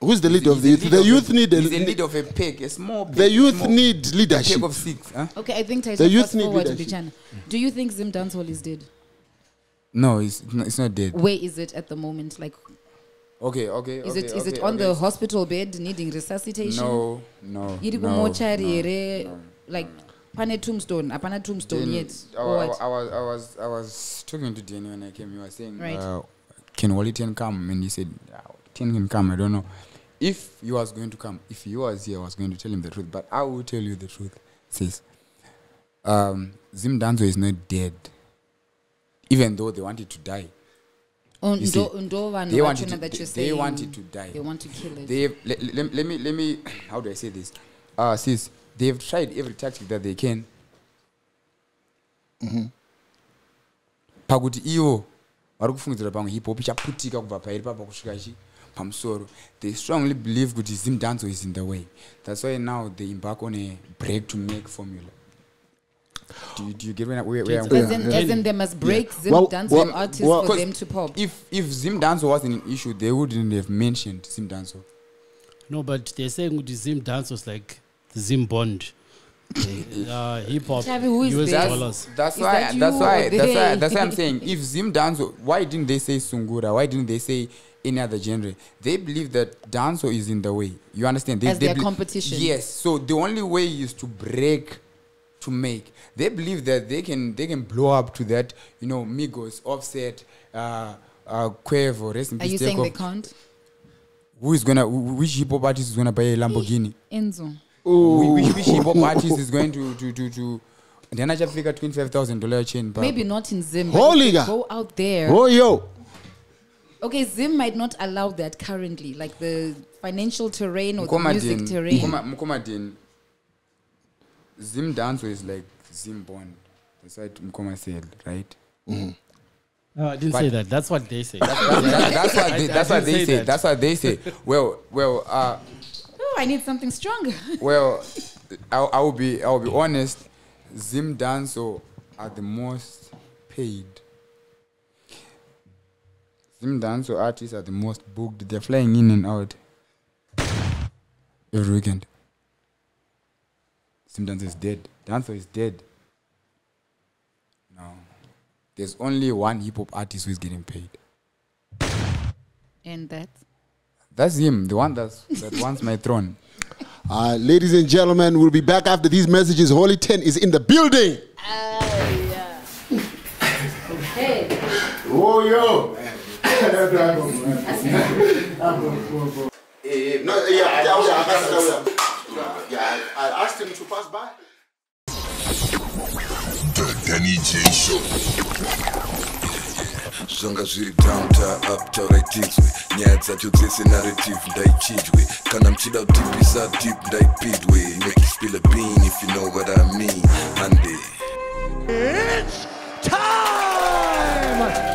Who's the leader of the He's youth? leader The of youth a- need he's a a, leader of a peg a small peg, the youth small, need a leadership. peg of six huh? Okay, I think The Taisha youth need forward leadership. Bichana. Do you think Zim Dancehall is dead? No it's not, it's not dead Where is it at the moment? Like, okay okay is okay, it is it okay, on the okay. hospital bed needing resuscitation? no no Iri no, kumochari no. here, like pane tombstone, apana tombstone Then yet. I, Or I, what? I was I was I was talking to Danny when I came. He was saying, Right. uh, "Can Wally Ten come?" And he said, uh, "Ten can come." I don't know if he was going to come. If he was here, I was going to tell him the truth. But I will tell you the truth. Says, um, Zim Danzo is not dead. Even though they wanted to die, Oh, you see, ndo- ndo vanhu they wanted vachona to, that they, you're they saying wanted to die. They want to kill it. They've let, let, let me let me how do I say this? Uh sis, they've tried every tactic that they can. pakuti ivo vari kufungidzira pamwe hip hop ichaputika kubva pairi papa kusvika chi pamusoro they strongly believe kuti zim danzo is in the way that's why now they embark on a break to make formula do you, do you get where, where, where I'm as, in, Yeah. as in, they must break Zim Well, dancehall well, artists well- for them to pop. if if zim danzo wasn't an issue they wouldn't have mentioned zim danzo No, but they're saying with the Zim dance was like the Zim Bond. *laughs* uh, hip hop. Chavi, US dollars. That's Is why. that that's you why. That's why. That's why I'm saying. *laughs* If Zim dance, why didn't they say Sungura? Why didn't they say any other genre? They believe that dancer is in the way. You understand? They, As they their belie- competition. Yes. So the only way is to break, to make. They believe that they can they can blow up to that. You know, Migos, Offset, uh, uh, Quavo, rest in Are you saying they Takeoff. can't? Who is gonna? wh- Which hip hop artist is gonna buy a Lamborghini? Enzo. Wh- Which, which hip hop *laughs* artist is going to to to to? Then I just figure twenty five thousand dollar chain. but- Maybe not in Zim. Holy they. Go out there. Oh yo. Okay, Zim might not allow that currently, like the financial terrain or the Mkomadin, music terrain. Mkoma- Mkomadin, Zim Danzo is like Zim Bond. That's what Mkoma said, right? No, I didn't But- say that. That's what they say. *laughs* That- that- that's what they, that's what they say say. that. That's what they say. Well, well, uh, Oh, I need something stronger. *laughs* well. I, I will be I will be honest. Zim Danzo are the most paid. Zim Danzo artists are the most booked. They're flying in and out every weekend. Zim Danzo is dead. Danzo is dead. No. There's only one hip hop artist who is getting paid. and that. That's him, the one that's, that wants my throne. *laughs* Uh, ladies and gentlemen, we'll be back after these messages. Holy 10 is in the building. Oh, yo. *laughs* no, yeah, yeah, yeah, no, yeah, I, I, asked him to pass by. The Danny J Show. zvanga zviri downta uptaura itidzwe nyaya dzacho dzese narrative ndaichidywe kana muchida kutipisa deep ndaipidwe make you spill a bean if you know what i mean hande It's time!